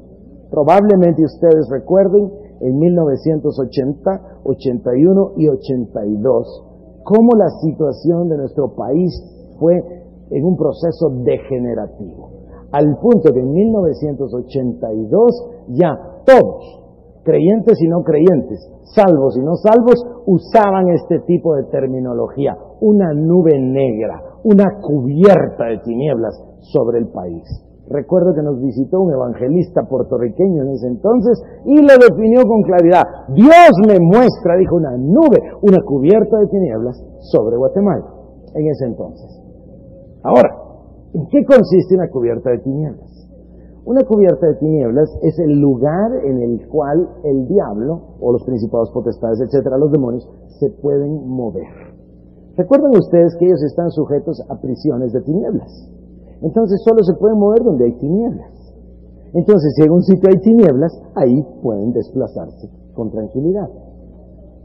S2: Probablemente ustedes recuerden en 1980, 81 y 82 cómo la situación de nuestro país fue en un proceso degenerativo. Al punto que en 1982 ya todos, creyentes y no creyentes, salvos y no salvos, usaban este tipo de terminología, una nube negra, una cubierta de tinieblas sobre el país. Recuerdo que nos visitó un evangelista puertorriqueño en ese entonces y lo definió con claridad. Dios me muestra, dijo, una nube, una cubierta de tinieblas sobre Guatemala en ese entonces. Ahora, ¿en qué consiste una cubierta de tinieblas? Una cubierta de tinieblas es el lugar en el cual el diablo o los principados potestades, etcétera, los demonios, se pueden mover. Recuerden ustedes que ellos están sujetos a prisiones de tinieblas. Entonces solo se pueden mover donde hay tinieblas. Entonces, si en un sitio hay tinieblas, ahí pueden desplazarse con tranquilidad.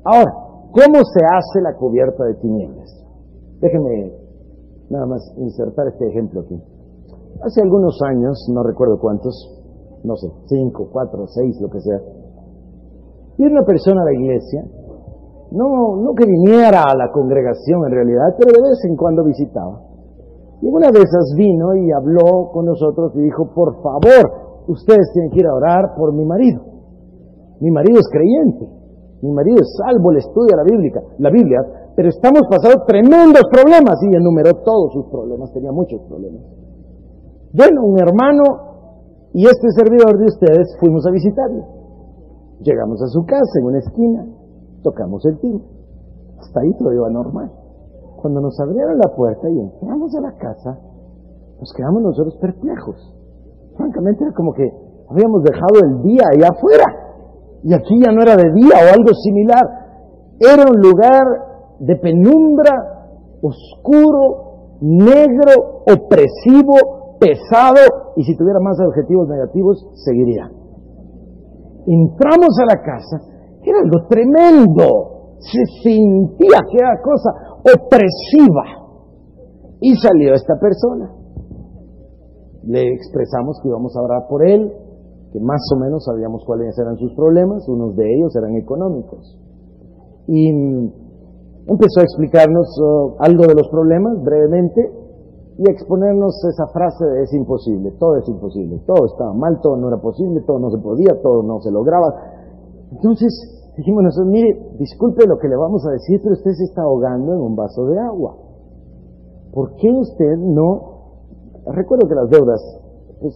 S2: Ahora, ¿cómo se hace la cubierta de tinieblas? Déjenme nada más insertar este ejemplo aquí. Hace algunos años, no recuerdo cuántos, no sé, cinco, cuatro, seis, lo que sea, viene una persona a la iglesia, no, no que viniera a la congregación en realidad, pero de vez en cuando visitaba. Y una de esas vino y habló con nosotros y dijo, por favor, ustedes tienen que ir a orar por mi marido. Mi marido es creyente, mi marido es salvo, le estudia la Biblia, la Biblia, pero estamos pasando tremendos problemas y enumeró todos sus problemas, tenía muchos problemas. Bueno, un hermano y este servidor de ustedes fuimos a visitarlo. Llegamos a su casa en una esquina, tocamos el timbre. Hasta ahí todo iba normal. Cuando nos abrieron la puerta y entramos a la casa, nos quedamos nosotros perplejos. Francamente era como que habíamos dejado el día allá afuera y aquí ya no era de día o algo similar. Era un lugar de penumbra, oscuro, negro, opresivo, pesado y si tuviera más objetivos negativos, seguiría. Entramos a la casa, era algo tremendo, se sentía que era cosa opresiva. Y salió esta persona. Le expresamos que íbamos a orar por él, que más o menos sabíamos cuáles eran sus problemas, unos de ellos eran económicos. Y empezó a explicarnos uh, algo de los problemas brevemente y exponernos esa frase de es imposible, todo es imposible, todo estaba mal, todo no era posible, todo no se podía, todo no se lograba. Entonces dijimos nosotros, mire, disculpe lo que le vamos a decir, pero usted se está ahogando en un vaso de agua. ¿Por qué usted no... Recuerdo que las deudas, pues,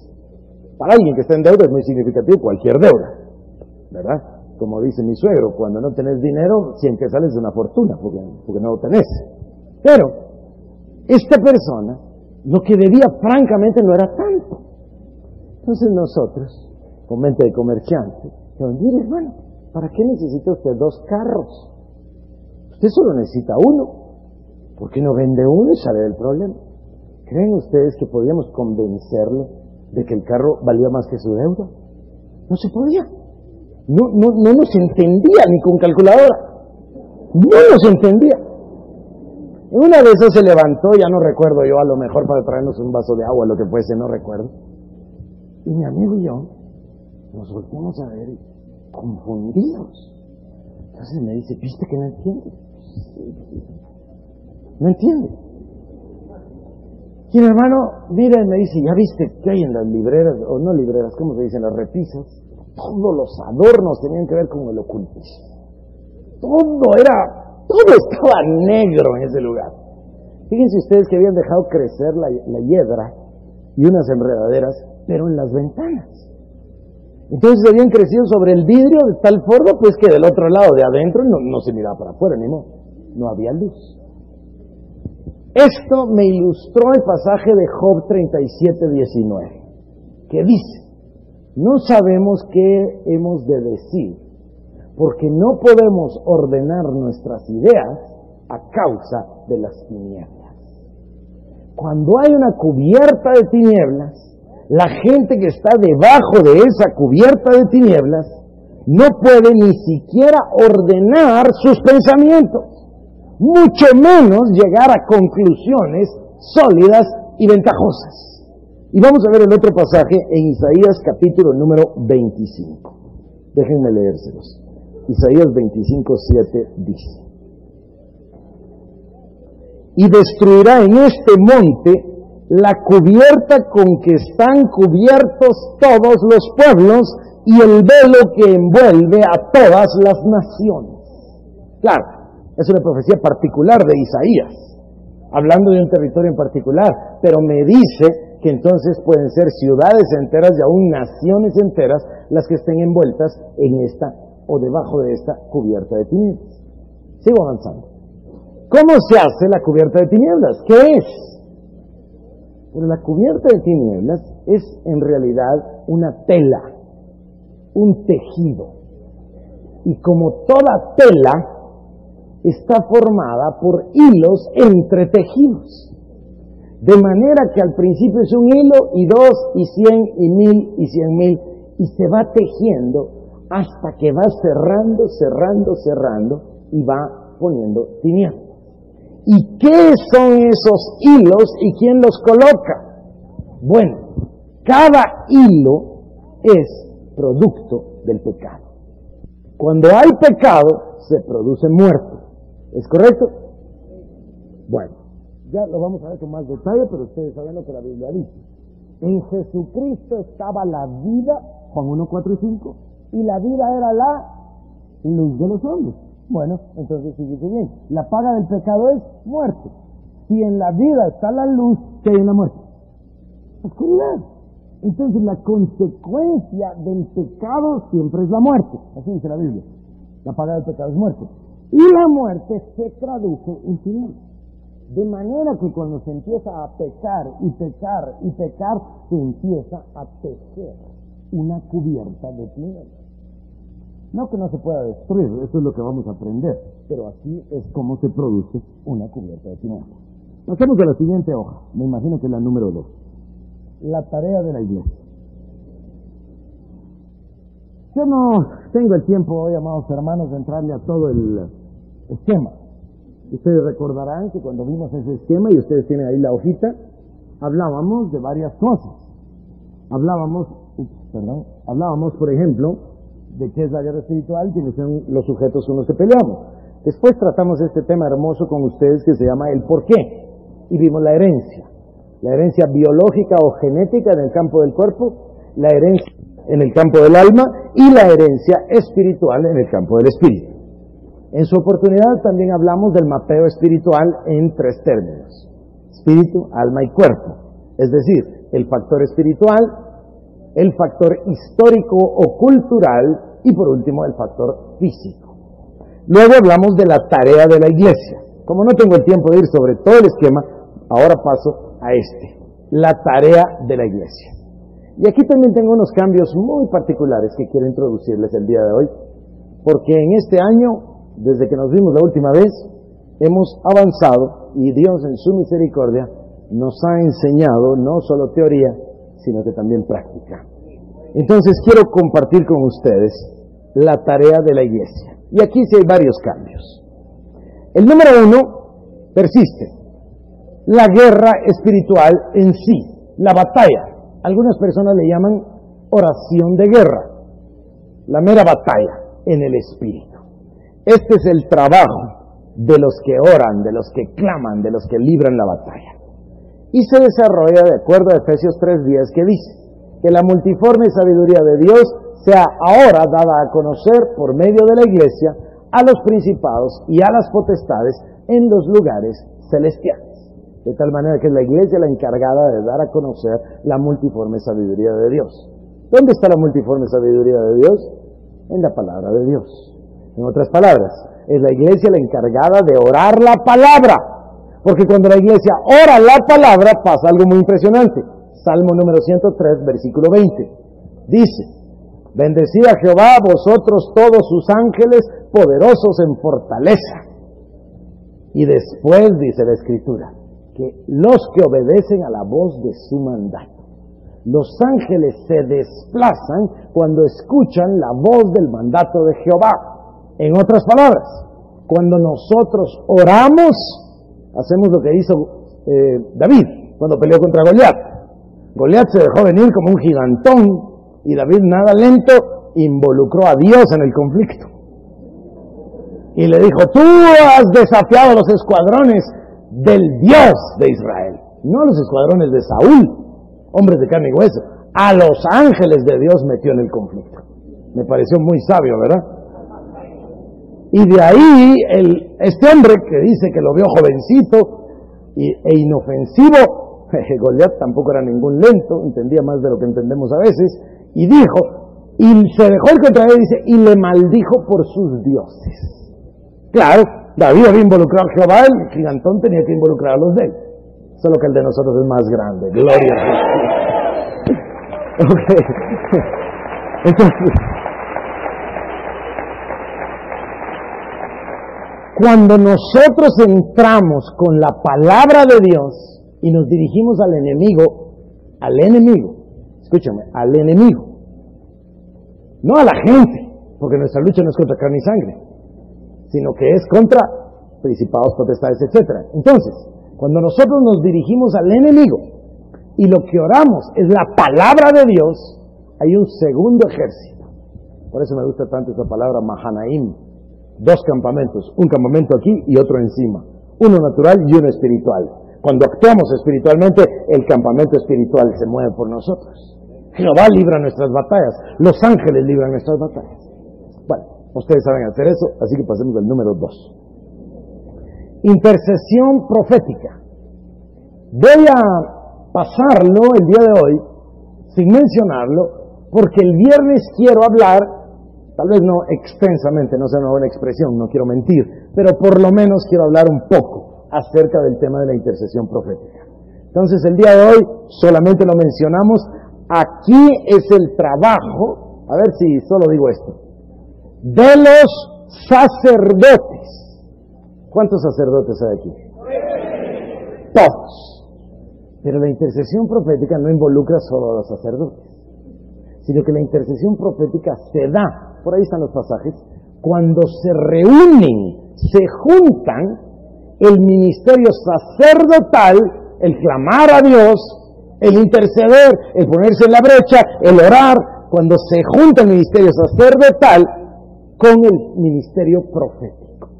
S2: para alguien que está en deuda es muy significativo cualquier deuda, ¿verdad? Como dice mi suegro, cuando no tenés dinero, siempre sales de una fortuna, porque, porque no lo tenés. Pero, esta persona, lo que debía francamente no era tanto. Entonces nosotros, con mente de comerciante, dijimos, mire hermano, ¿para qué necesita usted dos carros? Usted solo necesita uno. ¿Por qué no vende uno y sale del problema? ¿Creen ustedes que podíamos convencerlo de que el carro valía más que su deuda? No se podía. No, no, no nos entendía ni con calculadora. No nos entendía. Una de esas se levantó, ya no recuerdo yo, a lo mejor para traernos un vaso de agua, lo que fuese, no recuerdo. Y mi amigo y yo nos volteamos a ver confundidos. Entonces me dice, ¿viste que no entiende? No entiende. Y el hermano mira y me dice, ¿ya viste qué hay en las libreras, o no libreras, ¿cómo se dicen? Las repisas. Todos los adornos tenían que ver con el ocultismo. Todo era, todo estaba negro en ese lugar. Fíjense ustedes que habían dejado crecer la, la hiedra y unas enredaderas, pero en las ventanas. Entonces habían crecido sobre el vidrio de tal forma pues que del otro lado de adentro no, no se miraba para afuera, ni modo. No había luz. Esto me ilustró el pasaje de Job 37, 19, que dice, no sabemos qué hemos de decir, porque no podemos ordenar nuestras ideas a causa de las tinieblas. Cuando hay una cubierta de tinieblas, la gente que está debajo de esa cubierta de tinieblas no puede ni siquiera ordenar sus pensamientos mucho menos llegar a conclusiones sólidas y ventajosas. Y vamos a ver el otro pasaje en Isaías capítulo número 25. Déjenme leérselos. Isaías 25, 7 dice, y destruirá en este monte la cubierta con que están cubiertos todos los pueblos y el velo que envuelve a todas las naciones. Claro, es una profecía particular de Isaías, hablando de un territorio en particular, pero me dice que entonces pueden ser ciudades enteras y aún naciones enteras las que estén envueltas en esta o debajo de esta cubierta de tinieblas. Sigo avanzando. ¿Cómo se hace la cubierta de tinieblas? ¿Qué es? Pero la cubierta de tinieblas es en realidad una tela, un tejido. Y como toda tela, está formada por hilos entretejidos. De manera que al principio es un hilo y dos y cien y mil y cien mil y se va tejiendo hasta que va cerrando, cerrando, cerrando y va poniendo tinieblas. ¿Y qué son esos hilos y quién los coloca? Bueno, cada hilo es producto del pecado. Cuando hay pecado, se produce muerte. ¿Es correcto? Bueno, ya lo vamos a ver con más detalle, pero ustedes saben lo que la Biblia dice. En Jesucristo estaba la vida, Juan 1, 4 y 5, y la vida era la luz de los hombres. Bueno, entonces fíjese bien, la paga del pecado es muerte. Si en la vida está la luz, que hay una muerte. Oscuridad. Entonces la consecuencia del pecado siempre es la muerte. Así dice la Biblia. La paga del pecado es muerte. Y la muerte se traduce en final. De manera que cuando se empieza a pecar y pecar y pecar, se empieza a tejer una cubierta de tinieblas. No que no se pueda destruir, eso es lo que vamos a aprender, pero así es como se produce una cubierta de tinieblas. Pasemos a la siguiente hoja, me imagino que es la número dos. La tarea de la iglesia. Yo no tengo el tiempo hoy, amados hermanos, de entrarle a todo el esquema. Ustedes recordarán que cuando vimos ese esquema, y ustedes tienen ahí la hojita, hablábamos de varias cosas. Hablábamos, perdón, hablábamos, por ejemplo, de qué es la guerra espiritual, quiénes son los sujetos con los que peleamos. Después tratamos este tema hermoso con ustedes que se llama el por qué, y vimos la herencia. La herencia biológica o genética en el campo del cuerpo, la herencia en el campo del alma y la herencia espiritual en el campo del espíritu. En su oportunidad también hablamos del mapeo espiritual en tres términos. Espíritu, alma y cuerpo. Es decir, el factor espiritual, el factor histórico o cultural y por último el factor físico. Luego hablamos de la tarea de la iglesia. Como no tengo el tiempo de ir sobre todo el esquema, ahora paso a este, la tarea de la iglesia. Y aquí también tengo unos cambios muy particulares que quiero introducirles el día de hoy, porque en este año, desde que nos vimos la última vez, hemos avanzado y Dios en su misericordia nos ha enseñado no solo teoría, sino que también práctica. Entonces quiero compartir con ustedes la tarea de la iglesia. Y aquí sí hay varios cambios. El número uno persiste. La guerra espiritual en sí, la batalla. Algunas personas le llaman oración de guerra, la mera batalla en el espíritu. Este es el trabajo de los que oran, de los que claman, de los que libran la batalla. Y se desarrolla de acuerdo a Efesios 3.10 que dice que la multiforme sabiduría de Dios sea ahora dada a conocer por medio de la iglesia a los principados y a las potestades en los lugares celestiales. De tal manera que es la iglesia la encargada de dar a conocer la multiforme sabiduría de Dios. ¿Dónde está la multiforme sabiduría de Dios? En la palabra de Dios. En otras palabras, es la iglesia la encargada de orar la palabra. Porque cuando la iglesia ora la palabra pasa algo muy impresionante. Salmo número 103, versículo 20. Dice, bendecida Jehová vosotros todos sus ángeles poderosos en fortaleza. Y después dice la escritura, que los que obedecen a la voz de su mandato. Los ángeles se desplazan cuando escuchan la voz del mandato de Jehová. En otras palabras, cuando nosotros oramos, hacemos lo que hizo eh, David cuando peleó contra Goliat. Goliat se dejó venir como un gigantón y David nada lento involucró a Dios en el conflicto. Y le dijo, tú has desafiado los escuadrones del Dios de Israel, no los escuadrones de Saúl, hombres de carne y hueso, a los ángeles de Dios metió en el conflicto. Me pareció muy sabio, ¿verdad? Y de ahí este hombre que dice que lo vio jovencito e inofensivo, Goliat tampoco era ningún lento, entendía más de lo que entendemos a veces, y dijo, y se dejó el contra él, dice, y le maldijo por sus dioses. Claro, David había involucrado a Jehová, el gigantón tenía que involucrar a los de él. Solo que el de nosotros es más grande. Gloria a Dios. Ok. Entonces, cuando nosotros entramos con la palabra de Dios y nos dirigimos al enemigo, al enemigo, escúchame, al enemigo, no a la gente, porque nuestra lucha no es contra carne y sangre, sino que es contra principados, potestades, etc. Entonces, cuando nosotros nos dirigimos al enemigo y lo que oramos es la palabra de Dios, hay un segundo ejército. Por eso me gusta tanto esa palabra Mahanaim. Dos campamentos, un campamento aquí y otro encima. Uno natural y uno espiritual. Cuando actuamos espiritualmente, el campamento espiritual se mueve por nosotros. Jehová libra nuestras batallas, los ángeles libran nuestras batallas. Bueno, ustedes saben hacer eso, así que pasemos al número dos. Intercesión profética. Voy a pasarlo el día de hoy sin mencionarlo, porque el viernes quiero hablar, tal vez no extensamente, no sea una buena expresión, no quiero mentir, pero por lo menos quiero hablar un poco acerca del tema de la intercesión profética. Entonces el día de hoy solamente lo mencionamos, aquí es el trabajo, a ver si solo digo esto, de los sacerdotes. ¿Cuántos sacerdotes hay aquí? Todos. Pero la intercesión profética no involucra solo a los sacerdotes, sino que la intercesión profética se da, por ahí están los pasajes, cuando se reúnen, se juntan el ministerio sacerdotal, el clamar a Dios, el interceder, el ponerse en la brecha, el orar, cuando se junta el ministerio sacerdotal con el ministerio profético.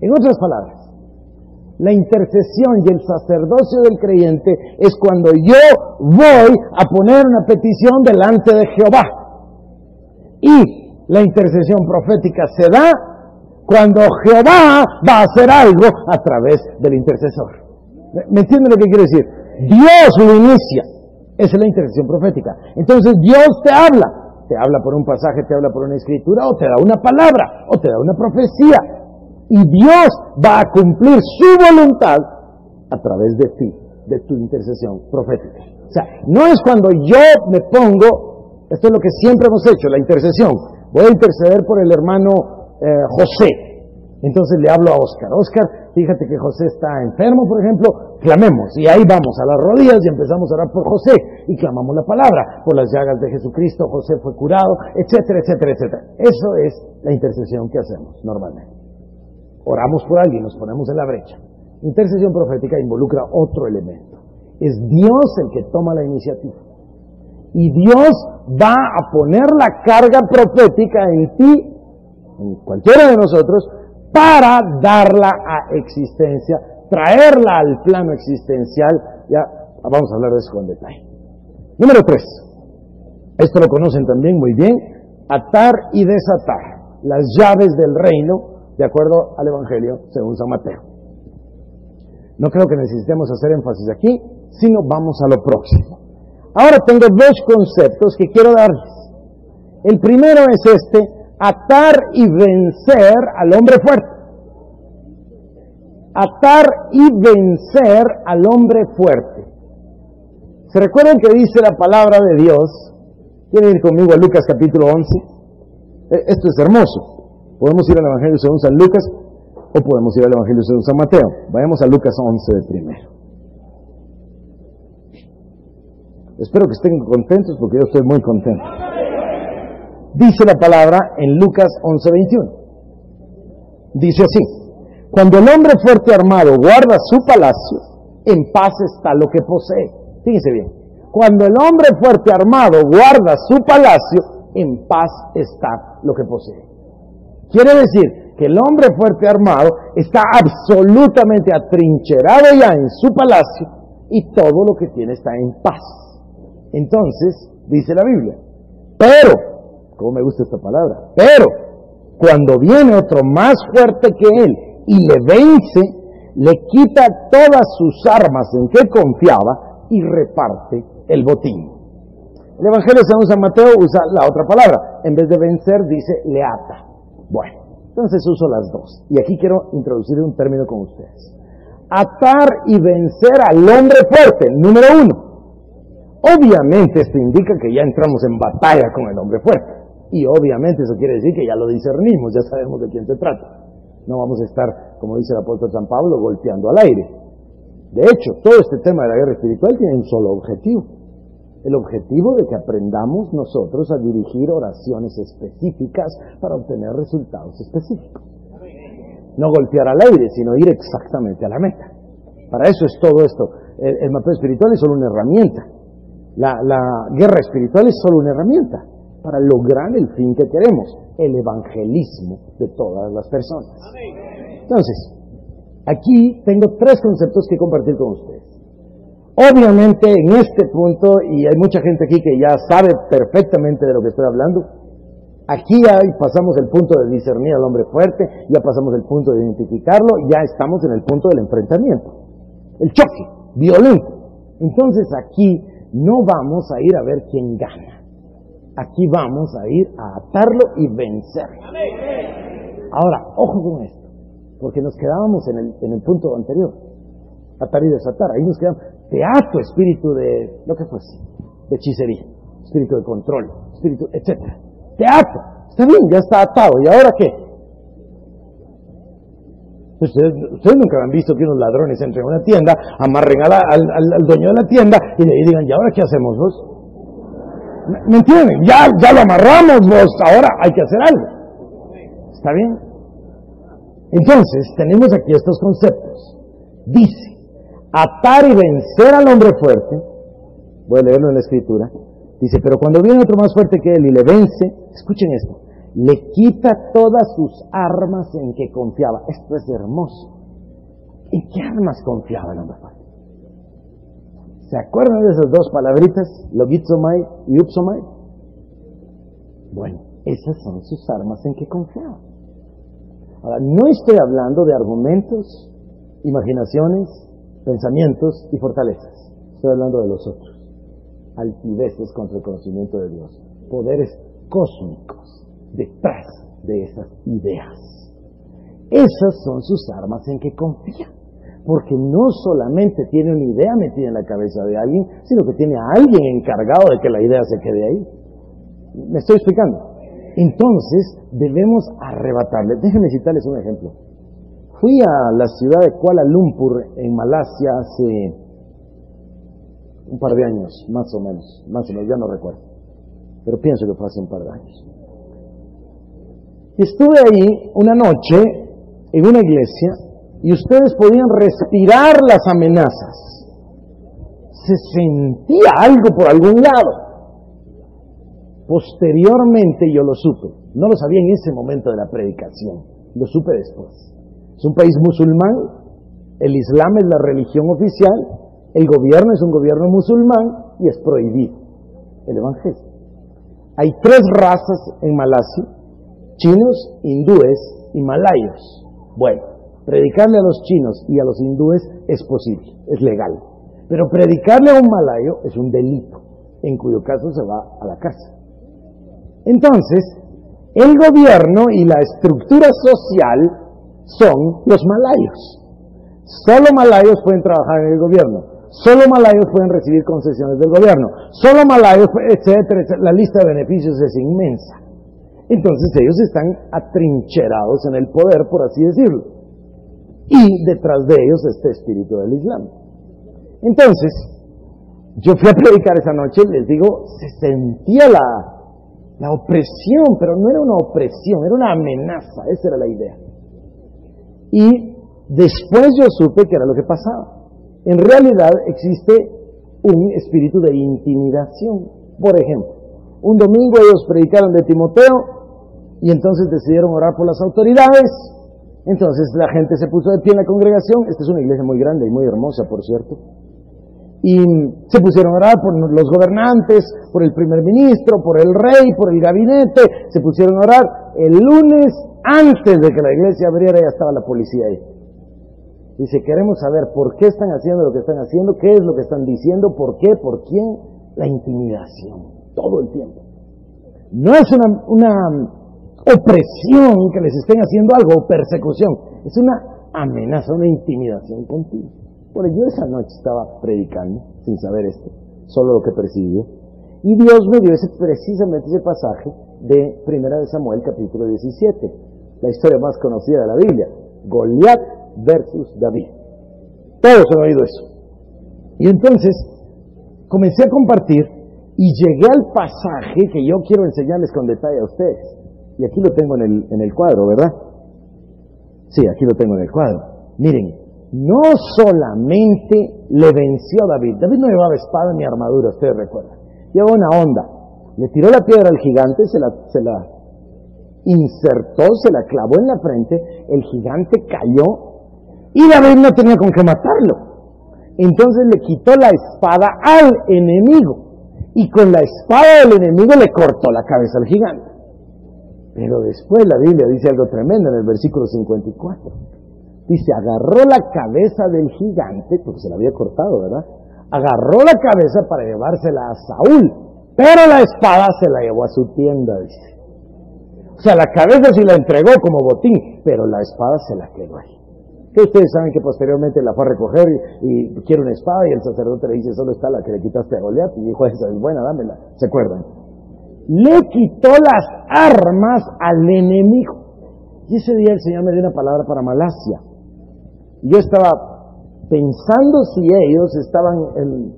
S2: En otras palabras, la intercesión y el sacerdocio del creyente es cuando yo voy a poner una petición delante de Jehová. Y la intercesión profética se da cuando Jehová va a hacer algo a través del intercesor. ¿Me entienden lo que quiero decir? Dios lo inicia. Esa es la intercesión profética. Entonces Dios te habla. Te habla por un pasaje, te habla por una escritura, o te da una palabra, o te da una profecía y Dios va a cumplir su voluntad a través de ti, de tu intercesión profética. O sea, no es cuando yo me pongo, esto es lo que siempre hemos hecho, la intercesión. Voy a interceder por el hermano eh, José. Entonces le hablo a Oscar. Oscar, fíjate que José está enfermo, por ejemplo, clamemos. Y ahí vamos a las rodillas y empezamos a orar por José. Y clamamos la palabra. Por las llagas de Jesucristo, José fue curado, etcétera, etcétera, etcétera. Eso es la intercesión que hacemos normalmente oramos por alguien, nos ponemos en la brecha. Intercesión profética involucra otro elemento. Es Dios el que toma la iniciativa. Y Dios va a poner la carga profética en ti, en cualquiera de nosotros, para darla a existencia, traerla al plano existencial. Ya vamos a hablar de eso con detalle. Número tres. Esto lo conocen también muy bien. Atar y desatar. Las llaves del reino de acuerdo al Evangelio según San Mateo. No creo que necesitemos hacer énfasis aquí, sino vamos a lo próximo. Ahora tengo dos conceptos que quiero darles. El primero es este, atar y vencer al hombre fuerte. Atar y vencer al hombre fuerte. ¿Se recuerdan que dice la palabra de Dios? ¿Quieren ir conmigo a Lucas capítulo 11? E, esto es hermoso. Podemos ir al Evangelio según San Lucas o podemos ir al Evangelio según San Mateo. Vayamos a Lucas 11 de primero. Espero que estén contentos porque yo estoy muy contento. Dice la palabra en Lucas 11:21. Dice así, cuando el hombre fuerte armado guarda su palacio, en paz está lo que posee. Fíjense bien, cuando el hombre fuerte armado guarda su palacio, en paz está lo que posee. Quiere decir que el hombre fuerte armado está absolutamente atrincherado ya en su palacio y todo lo que tiene está en paz. Entonces, dice la Biblia, pero, como me gusta esta palabra, pero cuando viene otro más fuerte que él y le vence, le quita todas sus armas en que confiaba y reparte el botín. El Evangelio de San Mateo usa la otra palabra. En vez de vencer, dice le ata. Bueno, entonces uso las dos. Y aquí quiero introducir un término con ustedes. Atar y vencer al hombre fuerte, número uno. Obviamente esto indica que ya entramos en batalla con el hombre fuerte. Y obviamente eso quiere decir que ya lo discernimos, ya sabemos de quién se trata. No vamos a estar, como dice el apóstol San Pablo, golpeando al aire. De hecho, todo este tema de la guerra espiritual tiene un solo objetivo, el objetivo de que aprendamos nosotros a dirigir oraciones específicas para obtener resultados específicos. No golpear al aire, sino ir exactamente a la meta. Para eso es todo esto. El, mapa espiritual es solo una herramienta. La, guerra espiritual es solo una herramienta para lograr el fin que queremos, el evangelismo de todas las personas. Entonces, aquí tengo tres conceptos que compartir con ustedes. Obviamente en este punto, y hay mucha gente aquí que ya sabe perfectamente de lo que estoy hablando, aquí ya pasamos el punto de discernir al hombre fuerte, ya pasamos el punto de identificarlo, ya estamos en el punto del enfrentamiento. El choque violento Entonces aquí no vamos a ir a ver quién gana. Aquí vamos a ir a atarlo y vencerlo. Ahora, ojo con esto, porque nos quedábamos en el, en el punto anterior. Atar y desatar. Ahí nos quedamos. Teatro, espíritu de lo que fuese, de hechicería, espíritu de control, espíritu, etc. Teatro. Está bien, ya está atado. ¿Y ahora qué? Ustedes, nunca han visto que unos ladrones entren a una tienda, amarren al, dueño de la tienda y le digan, ¿y ahora qué hacemos vos? ¿Me, entienden? Ya, ya lo amarramos vos, ahora hay que hacer algo. ¿Está bien? Entonces, tenemos aquí estos conceptos. Dice, atar y vencer al hombre fuerte, voy a leerlo en la escritura, dice, pero cuando viene otro más fuerte que él y le vence, escuchen esto, le quita todas sus armas en que confiaba. Esto es hermoso. ¿En qué armas confiaba el hombre ¿Se acuerdan de esas dos palabritas, logizomai y upsomai? Bueno, esas son sus armas en que confiaba. Ahora, no estoy hablando de argumentos, imaginaciones, pensamientos y fortalezas. Estoy hablando de los otros. Altiveces contra el conocimiento de Dios. Poderes cósmicos detrás de esas ideas. Esas son sus armas en que confía. Porque no solamente tiene una idea metida en la cabeza de alguien, sino que tiene a alguien encargado de que la idea se quede ahí. ¿Me estoy explicando? Entonces debemos arrebatarle. Déjenme citarles un ejemplo. Fui a la ciudad de Kuala Lumpur, en Malasia, hace un par de años, más o menos, más o menos, ya no recuerdo. Pero pienso que fue hace un par de años. Estuve ahí una noche en una iglesia y ustedes podían respirar las amenazas. Se sentía algo por algún lado. Posteriormente yo lo supe. No lo sabía en ese momento de la predicación. Lo supe después. Es un país musulmán. El Islam es la religión oficial. El gobierno es un gobierno musulmán y es prohibido el Evangelio. Hay tres razas en Malasia chinos, hindúes y malayos. Bueno, predicarle a los chinos y a los hindúes es posible, es legal. Pero predicarle a un malayo es un delito, en cuyo caso se va a la cárcel. Entonces, el gobierno y la estructura social son los malayos. Solo malayos pueden trabajar en el gobierno. Solo malayos pueden recibir concesiones del gobierno. Solo malayos, etcétera, etcétera. La lista de beneficios es inmensa. Entonces ellos están atrincherados en el poder, por así decirlo. Y detrás de ellos este espíritu del Islam. Entonces, yo fui a predicar esa noche, les digo, se sentía la, la opresión, pero no era una opresión, era una amenaza, esa era la idea. Y después yo supe que era lo que pasaba. En realidad existe un espíritu de intimidación. Por ejemplo, un domingo ellos predicaron de Timoteo y entonces decidieron orar por las autoridades. Entonces la gente se puso de pie en la congregación. Esta es una iglesia muy grande y muy hermosa, por cierto. Y se pusieron a orar por los gobernantes, por el primer ministro, por el rey, por el gabinete. Se pusieron a orar. El lunes, antes de que la iglesia abriera, ya estaba la policía ahí. Dice, queremos saber por qué están haciendo lo que están haciendo, qué es lo que están diciendo, por qué, por quién. La intimidación, todo el tiempo. No es una, una opresión que les estén haciendo algo, o persecución. Es una amenaza, una intimidación continua. Bueno, yo esa noche estaba predicando, sin saber esto, solo lo que percibió, y Dios me dio ese, precisamente ese pasaje de Primera de Samuel, capítulo 17, la historia más conocida de la Biblia, Goliat versus David. Todos han oído eso. Y entonces comencé a compartir y llegué al pasaje que yo quiero enseñarles con detalle a ustedes. Y aquí lo tengo en el, en el cuadro, ¿verdad? Sí, aquí lo tengo en el cuadro. Miren, no solamente le venció a David. David no llevaba espada ni armadura, ustedes recuerdan. Llevaba una onda. Le tiró la piedra al gigante, se la, se la insertó, se la clavó en la frente, el gigante cayó y David no tenía con qué matarlo. Entonces le quitó la espada al enemigo y con la espada del enemigo le cortó la cabeza al gigante. Pero después la Biblia dice algo tremendo en el versículo 54. Dice, agarró la cabeza del gigante, porque se la había cortado, ¿verdad? agarró la cabeza para llevársela a Saúl, pero la espada se la llevó a su tienda, dice. O sea, la cabeza sí la entregó como botín, pero la espada se la quedó ahí. Que ustedes saben que posteriormente la fue a recoger y, quiere una espada y el sacerdote le dice, solo está la que le quitaste a Goliat y dijo, esa es buena, dámela. ¿Se acuerdan? Le quitó las armas al enemigo. Y ese día el Señor me dio una palabra para Malasia. Yo estaba pensando si ellos estaban en,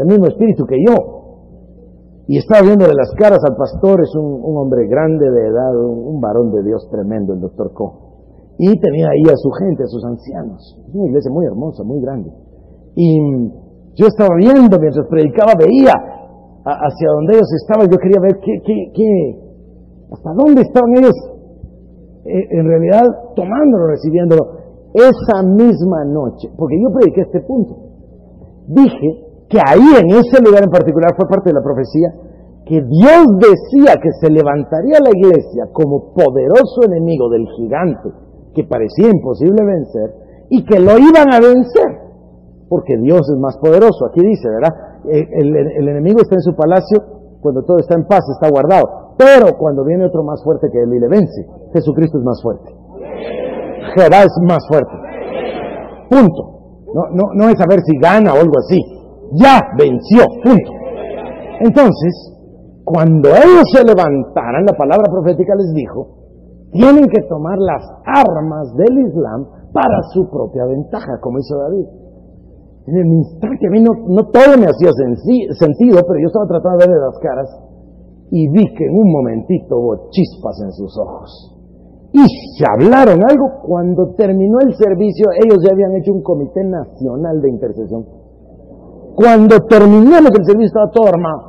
S2: el mismo espíritu que yo. Y estaba viendo de las caras al pastor, es un, hombre grande de edad, un, un varón de Dios tremendo, el doctor Co y tenía ahí a su gente, a sus ancianos. Es una iglesia muy hermosa, muy grande. Y yo estaba viendo mientras predicaba, veía hacia donde ellos estaban, yo quería ver qué, qué, qué, hasta dónde estaban ellos eh, en realidad tomándolo, recibiéndolo. Esa misma noche, porque yo prediqué este punto, dije que ahí en ese lugar en particular fue parte de la profecía, que Dios decía que se levantaría la iglesia como poderoso enemigo del gigante que parecía imposible vencer y que lo iban a vencer, porque Dios es más poderoso. Aquí dice, ¿verdad? Eh, el, enemigo está en su palacio cuando todo está en paz, está guardado, pero cuando viene otro más fuerte que él y le vence, Jesucristo es más fuerte. Jehová es más fuerte. Punto. No, no, no es saber si gana o algo así. Ya venció. Punto. Entonces, cuando ellos se levantaran, la palabra profética les dijo, tienen que tomar las armas del Islam para su propia ventaja, como hizo David. En el instante, a mí no, todo me hacía sentido, pero yo estaba tratando de ver las caras y vi que en un momentito hubo chispas en sus ojos. Y se hablaron algo. Cuando terminó el servicio, ellos ya habían hecho un comité nacional de intercesión. Cuando terminamos el servicio estaba todo armado.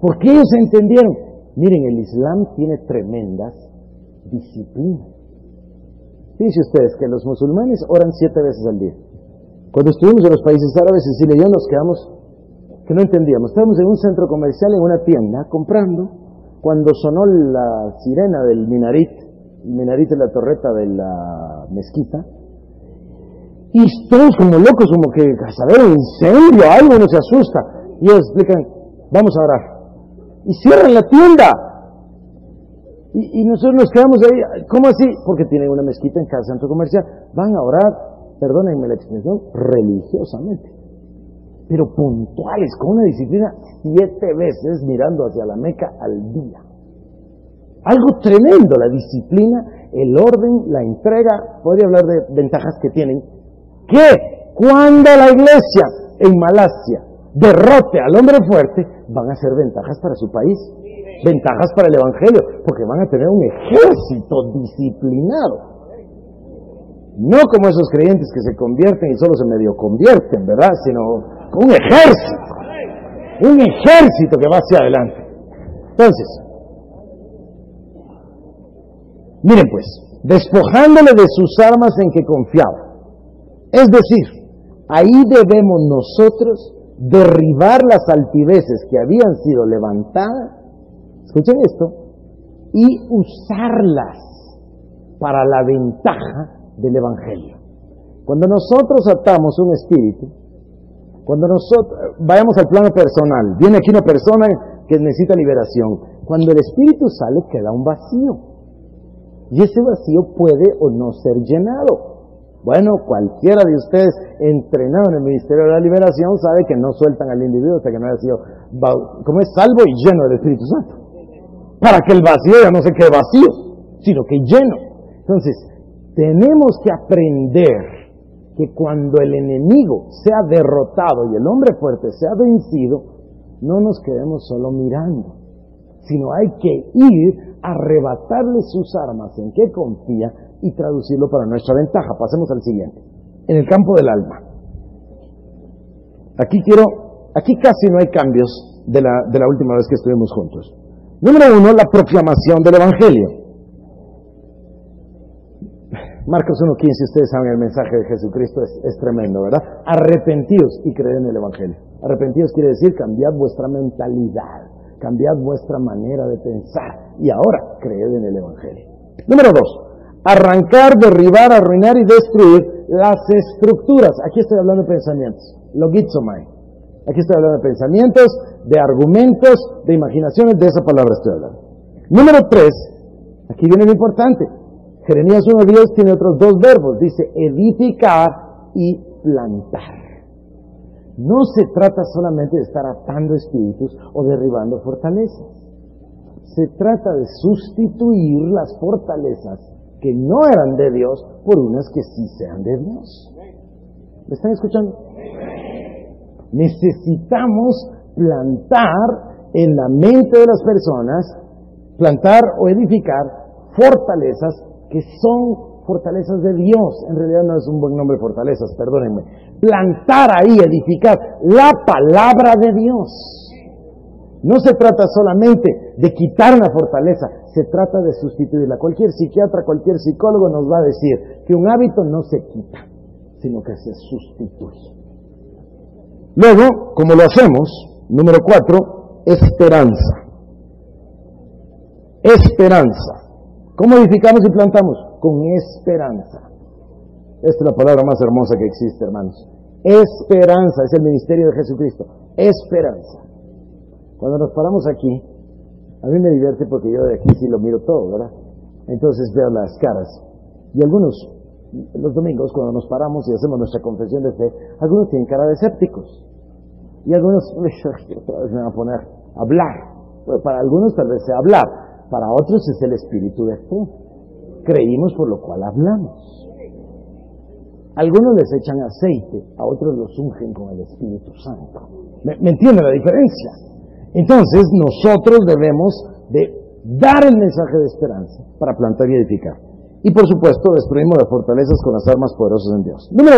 S2: Porque ellos entendieron, miren, el Islam tiene tremendas disciplina. Fíjense ustedes que los musulmanes oran siete veces al día. Cuando estuvimos en los países árabes, Cecilia y yo nos quedamos que no entendíamos. Estábamos en un centro comercial, en una tienda, comprando, cuando sonó la sirena del minarit, el minarit es la torreta de la mezquita, y todos como locos, como que, a saber, incendio, algo nos asusta. Y ellos explican, vamos a orar. Y cierran la tienda. Y, nosotros nos quedamos ahí, ¿cómo así? Porque tienen una mezquita en cada centro comercial. Van a orar, perdónenme la expresión, religiosamente. Pero puntuales, con una disciplina siete veces mirando hacia la Meca al día. Algo tremendo, la disciplina, el orden, la entrega. Podría hablar de ventajas que tienen. Que cuando la iglesia en Malasia derrote al hombre fuerte, van a ser ventajas para su país ventajas para el Evangelio, porque van a tener un ejército disciplinado. No como esos creyentes que se convierten y solo se medio convierten, ¿verdad? Sino un ejército. Un ejército que va hacia adelante. Entonces, miren pues, despojándole de sus armas en que confiaba. Es decir, ahí debemos nosotros derribar las altiveces que habían sido levantadas escuchen esto, y usarlas para la ventaja del Evangelio. Cuando nosotros atamos un espíritu, cuando nosotros vayamos al plano personal, viene aquí una persona que necesita liberación, cuando el espíritu sale queda un vacío. Y ese vacío puede o no ser llenado. Bueno, cualquiera de ustedes entrenado en el Ministerio de la Liberación sabe que no sueltan al individuo hasta que no haya sido, como es salvo y lleno del Espíritu Santo para que el vacío ya no se quede vacío, sino que lleno. Entonces, tenemos que aprender que cuando el enemigo sea derrotado y el hombre fuerte sea vencido, no nos quedemos solo mirando, sino hay que ir a arrebatarle sus armas en que confía y traducirlo para nuestra ventaja. Pasemos al siguiente. En el campo del alma. Aquí quiero, aquí casi no hay cambios de la, de la última vez que estuvimos juntos. Número uno, la proclamación del Evangelio. Marcos 1.15, ustedes saben el mensaje de Jesucristo, es, tremendo, ¿verdad? Arrepentíos y creed en el Evangelio. Arrepentíos quiere decir cambiad vuestra mentalidad, cambiad vuestra manera de pensar y ahora creed en el Evangelio. Número dos, arrancar, derribar, arruinar y destruir las estructuras. Aquí estoy hablando de pensamientos. Logizomai. Aquí estoy hablando de pensamientos, de argumentos, de imaginaciones, de esa palabra estoy hablando. Número tres, aquí viene lo importante. Jeremías 1.10 tiene otros dos verbos. Dice edificar y plantar. No se trata solamente de estar atando espíritus o derribando fortalezas. Se trata de sustituir las fortalezas que no eran de Dios por unas que sí sean de Dios. ¿Me están escuchando? Necesitamos plantar en la mente de las personas, plantar o edificar fortalezas que son fortalezas de Dios. En realidad no es un buen nombre fortalezas, perdónenme. Plantar ahí, edificar la palabra de Dios. No se trata solamente de quitar una fortaleza, se trata de sustituirla. Cualquier psiquiatra, cualquier psicólogo nos va a decir que un hábito no se quita, sino que se sustituye. Luego, como lo hacemos, número cuatro, esperanza. Esperanza. ¿Cómo edificamos y plantamos? Con esperanza. Esta es la palabra más hermosa que existe, hermanos. Esperanza es el ministerio de Jesucristo. Esperanza. Cuando nos paramos aquí, a mí me divierte porque yo de aquí sí lo miro todo, ¿verdad? Entonces veo las caras. Y algunos, los domingos, cuando nos paramos y hacemos nuestra confesión de fe, algunos tienen cara de escépticos. Y algunos, otra vez me van a poner a hablar. Para algunos tal vez sea hablar, para otros es el espíritu de fe. Creímos por lo cual hablamos. Algunos les echan aceite, a otros los ungen con el Espíritu Santo. ¿Me, entiende la diferencia? Entonces nosotros debemos de dar el mensaje de esperanza para plantar y edificar. Y por supuesto destruimos las fortalezas con las armas poderosas en Dios. Número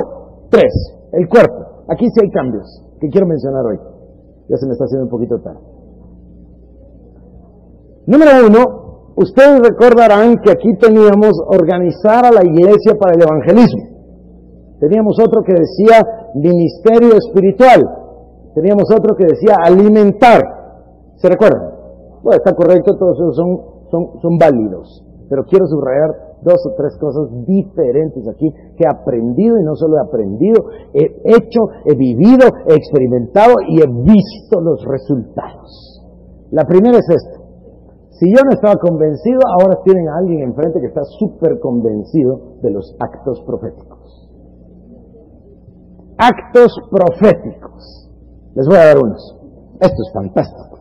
S2: tres, el cuerpo. Aquí sí hay cambios que quiero mencionar hoy. Ya se me está haciendo un poquito tarde. Número uno, ustedes recordarán que aquí teníamos organizar a la iglesia para el evangelismo. Teníamos otro que decía ministerio espiritual. Teníamos otro que decía alimentar. ¿Se recuerdan? Bueno, está correcto, todos esos son, son válidos. Pero quiero subrayar dos o tres cosas diferentes aquí que he aprendido y no solo he aprendido, he hecho, he vivido, he experimentado y he visto los resultados. La primera es esta. Si yo no estaba convencido, ahora tienen a alguien enfrente que está súper convencido de los actos proféticos. Actos proféticos. Les voy a dar unos. Esto es fantástico.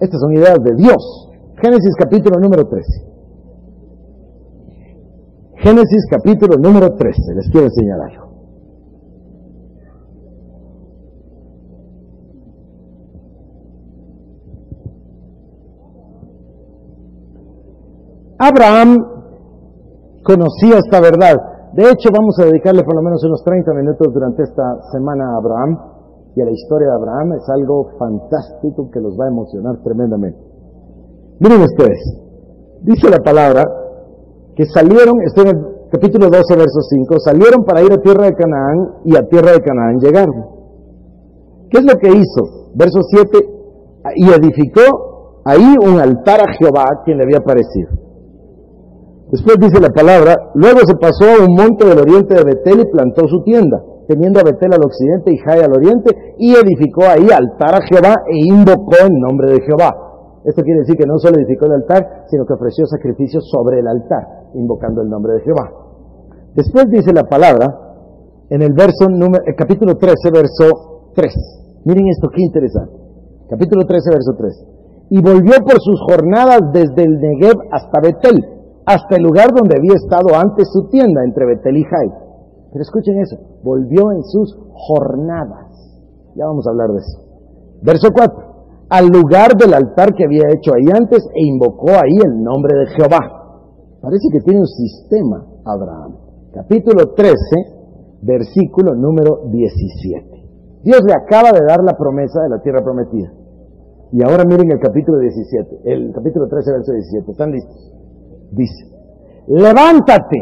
S2: Estas son ideas de Dios. Génesis capítulo número 13. Génesis capítulo número 13. Les quiero enseñar algo. Abraham conocía esta verdad. De hecho, vamos a dedicarle por lo menos unos 30 minutos durante esta semana a Abraham y a la historia de Abraham. Es algo fantástico que los va a emocionar tremendamente. Miren ustedes, dice la palabra que salieron, estoy en el capítulo 12, verso 5, salieron para ir a tierra de Canaán y a tierra de Canaán llegaron. ¿Qué es lo que hizo? Verso 7, y edificó ahí un altar a Jehová quien le había parecido. Después dice la palabra, luego se pasó a un monte del oriente de Betel y plantó su tienda, teniendo a Betel al occidente y Jai al oriente, y edificó ahí altar a Jehová e invocó en nombre de Jehová. Esto quiere decir que no solo edificó el altar, sino que ofreció sacrificios sobre el altar, invocando el nombre de Jehová. Después dice la palabra, en el verso número, capítulo 13, verso 3. Miren esto, qué interesante. Capítulo 13, verso 3. Y volvió por sus jornadas desde el Negev hasta Betel hasta el lugar donde había estado antes su tienda, entre Betel y Jai. Pero escuchen eso, volvió en sus jornadas. Ya vamos a hablar de eso. Verso 4. Al lugar del altar que había hecho ahí antes e invocó ahí el nombre de Jehová. Parece que tiene un sistema Abraham. Capítulo 13, versículo número 17. Dios le acaba de dar la promesa de la tierra prometida. Y ahora miren el capítulo 17, el capítulo 13, verso 17. ¿Están listos? dice, levántate,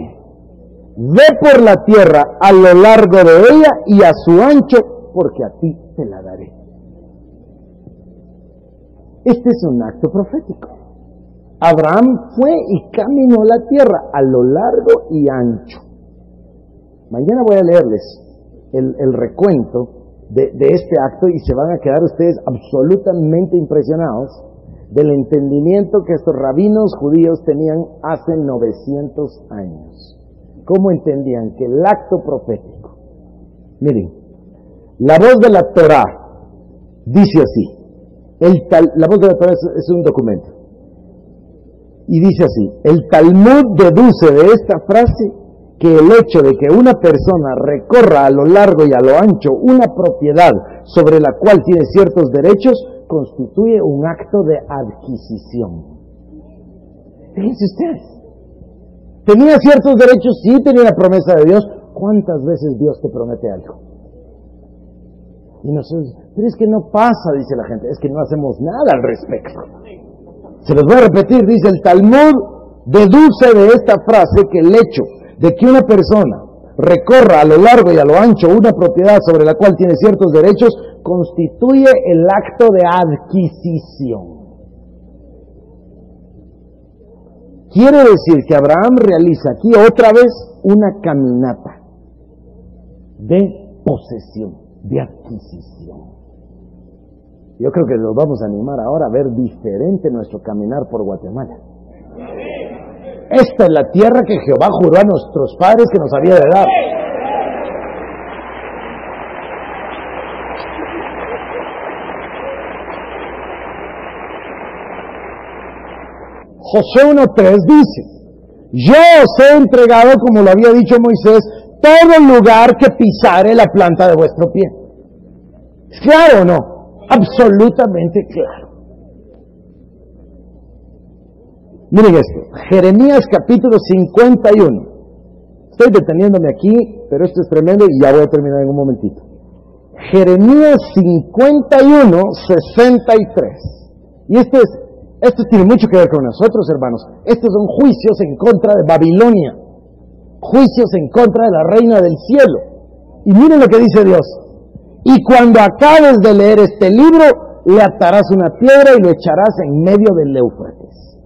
S2: ve por la tierra a lo largo de ella y a su ancho, porque a ti te la daré. Este es un acto profético. Abraham fue y caminó la tierra a lo largo y ancho. Mañana voy a leerles el, recuento de, de este acto y se van a quedar ustedes absolutamente impresionados del entendimiento que estos rabinos judíos tenían hace 900 años. ¿Cómo entendían que el acto profético? Miren, la voz de la Torah dice así. El la voz de la Torah es, es un documento. Y dice así, el Talmud deduce de esta frase que el hecho de que una persona recorra a lo largo y a lo ancho una propiedad sobre la cual tiene ciertos derechos constituye un acto de adquisición. Fíjense ustedes. Tenía ciertos derechos, sí tenía la promesa de Dios. ¿Cuántas veces Dios te promete algo? Y nosotros, pero es que no pasa, dice la gente, es que no hacemos nada al respecto. Se los voy a repetir, dice el Talmud, deduce de esta frase que el hecho de que una persona recorra a lo largo y a lo ancho una propiedad sobre la cual tiene ciertos derechos constituye el acto de adquisición. Quiere decir que Abraham realiza aquí otra vez una caminata de posesión, de adquisición. Yo creo que nos vamos a animar ahora a ver diferente nuestro caminar por Guatemala. Esta es la tierra que Jehová juró a nuestros padres que nos había de dar. José 1.3 dice, yo os he entregado, como lo había dicho Moisés, todo lugar que pisare la planta de vuestro pie. ¿Es claro o no? Absolutamente claro. Miren esto, Jeremías capítulo 51. Estoy deteniéndome aquí, pero esto es tremendo y ya voy a terminar en un momentito. Jeremías 51, 63. Y esto es esto tiene mucho que ver con nosotros, hermanos. Estos son juicios en contra de Babilonia, juicios en contra de la reina del cielo. Y miren lo que dice Dios. Y cuando acabes de leer este libro, le atarás una piedra y lo echarás en medio del Éufrates.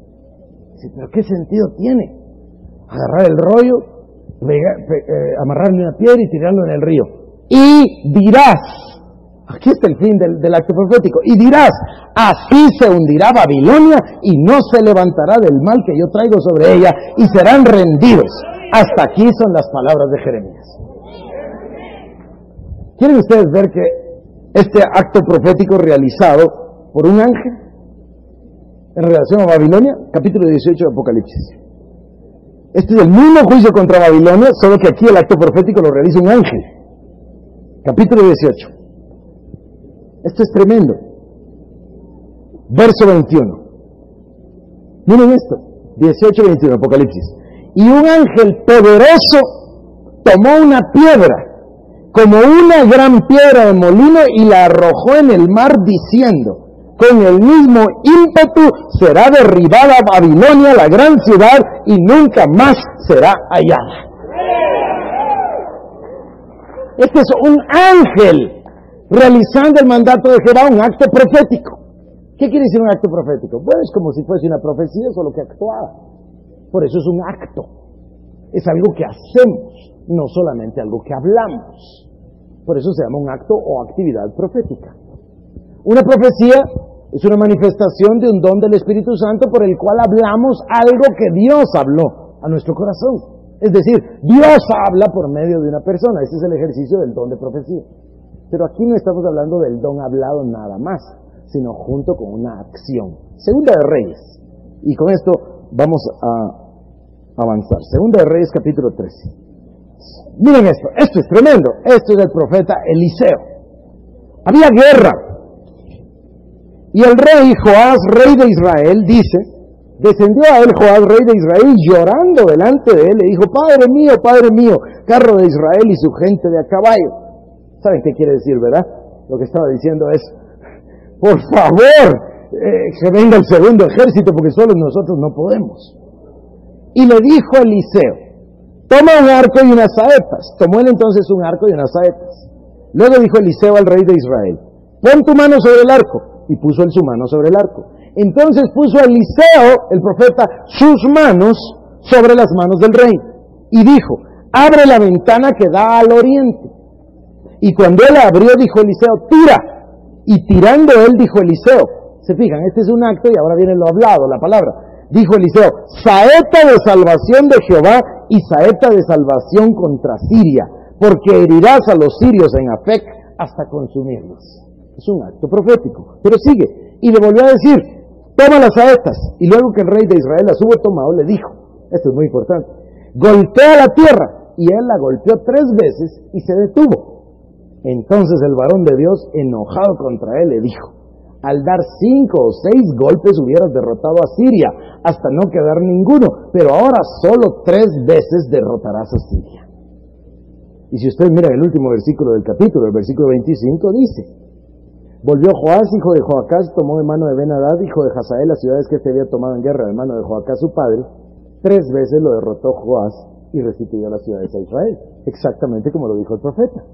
S2: ¿Pero qué sentido tiene? Agarrar el rollo, eh, amarrarle una piedra y tirarlo en el río. Y dirás, Aquí está el fin del, acto profético. Y dirás, así se hundirá Babilonia y no se levantará del mal que yo traigo sobre ella y serán rendidos. Hasta aquí son las palabras de Jeremías. ¿Quieren ustedes ver que este acto profético realizado por un ángel en relación a Babilonia, capítulo 18 de Apocalipsis? Este es el mismo juicio contra Babilonia, solo que aquí el acto profético lo realiza un ángel. Capítulo 18. Esto es tremendo. Verso 21. Miren esto. 18-21, Apocalipsis. Y un ángel poderoso tomó una piedra, como una gran piedra de molino, y la arrojó en el mar diciendo, con el mismo ímpetu será derribada Babilonia, la gran ciudad, y nunca más será hallada. Este es un ángel realizando el mandato de Jehová, un acto profético. ¿Qué quiere decir un acto profético? Bueno, es como si fuese una profecía, solo que actuada. Por eso es un acto. Es algo que hacemos, no solamente algo que hablamos. Por eso se llama un acto o actividad profética. Una profecía es una manifestación de un don del Espíritu Santo por el cual hablamos algo que Dios habló a nuestro corazón. Es decir, Dios habla por medio de una persona. Ese es el ejercicio del don de profecía. Pero aquí no estamos hablando del don hablado nada más, sino junto con una acción. Segunda de Reyes. Y con esto vamos a avanzar. Segunda de Reyes capítulo 13. Miren esto, esto es tremendo. Esto es del profeta Eliseo. Había guerra. Y el rey Joás, rey de Israel, dice, descendió a él Joás, rey de Israel, llorando delante de él, le dijo, Padre mío, Padre mío, carro de Israel y su gente de a caballo. ¿Saben qué quiere decir, verdad? Lo que estaba diciendo es, por favor, eh, que venga el segundo ejército porque solo nosotros no podemos. Y le dijo a Eliseo, toma un arco y unas saetas. Tomó él entonces un arco y unas saetas. Luego dijo Eliseo al rey de Israel, pon tu mano sobre el arco. Y puso él su mano sobre el arco. Entonces puso Eliseo, el profeta, sus manos sobre las manos del rey. Y dijo, abre la ventana que da al oriente. Y cuando él abrió, dijo Eliseo, tira. Y tirando él, dijo Eliseo, se fijan, este es un acto y ahora viene lo hablado, la palabra. Dijo Eliseo, saeta de salvación de Jehová y saeta de salvación contra Siria, porque herirás a los sirios en Afec hasta consumirlos. Es un acto profético. Pero sigue. Y le volvió a decir, toma las saetas. Y luego que el rey de Israel las hubo tomado, le dijo, esto es muy importante, golpea la tierra. Y él la golpeó tres veces y se detuvo. Entonces el varón de Dios, enojado contra él, le dijo, al dar cinco o seis golpes hubieras derrotado a Siria, hasta no quedar ninguno, pero ahora solo tres veces derrotarás a Siria. Y si ustedes miran el último versículo del capítulo, el versículo 25, dice, Volvió Joás, hijo de Joacás, tomó de mano de Benadad, hijo de Hazael, las ciudades que este había tomado en guerra de mano de Joacás su padre. Tres veces lo derrotó Joás y restituyó las ciudades a Israel. Exactamente como lo dijo el profeta.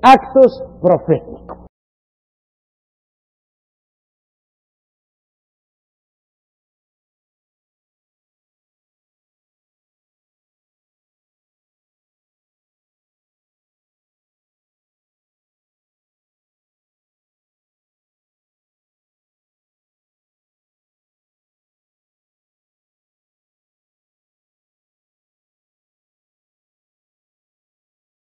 S2: Actos proféticos.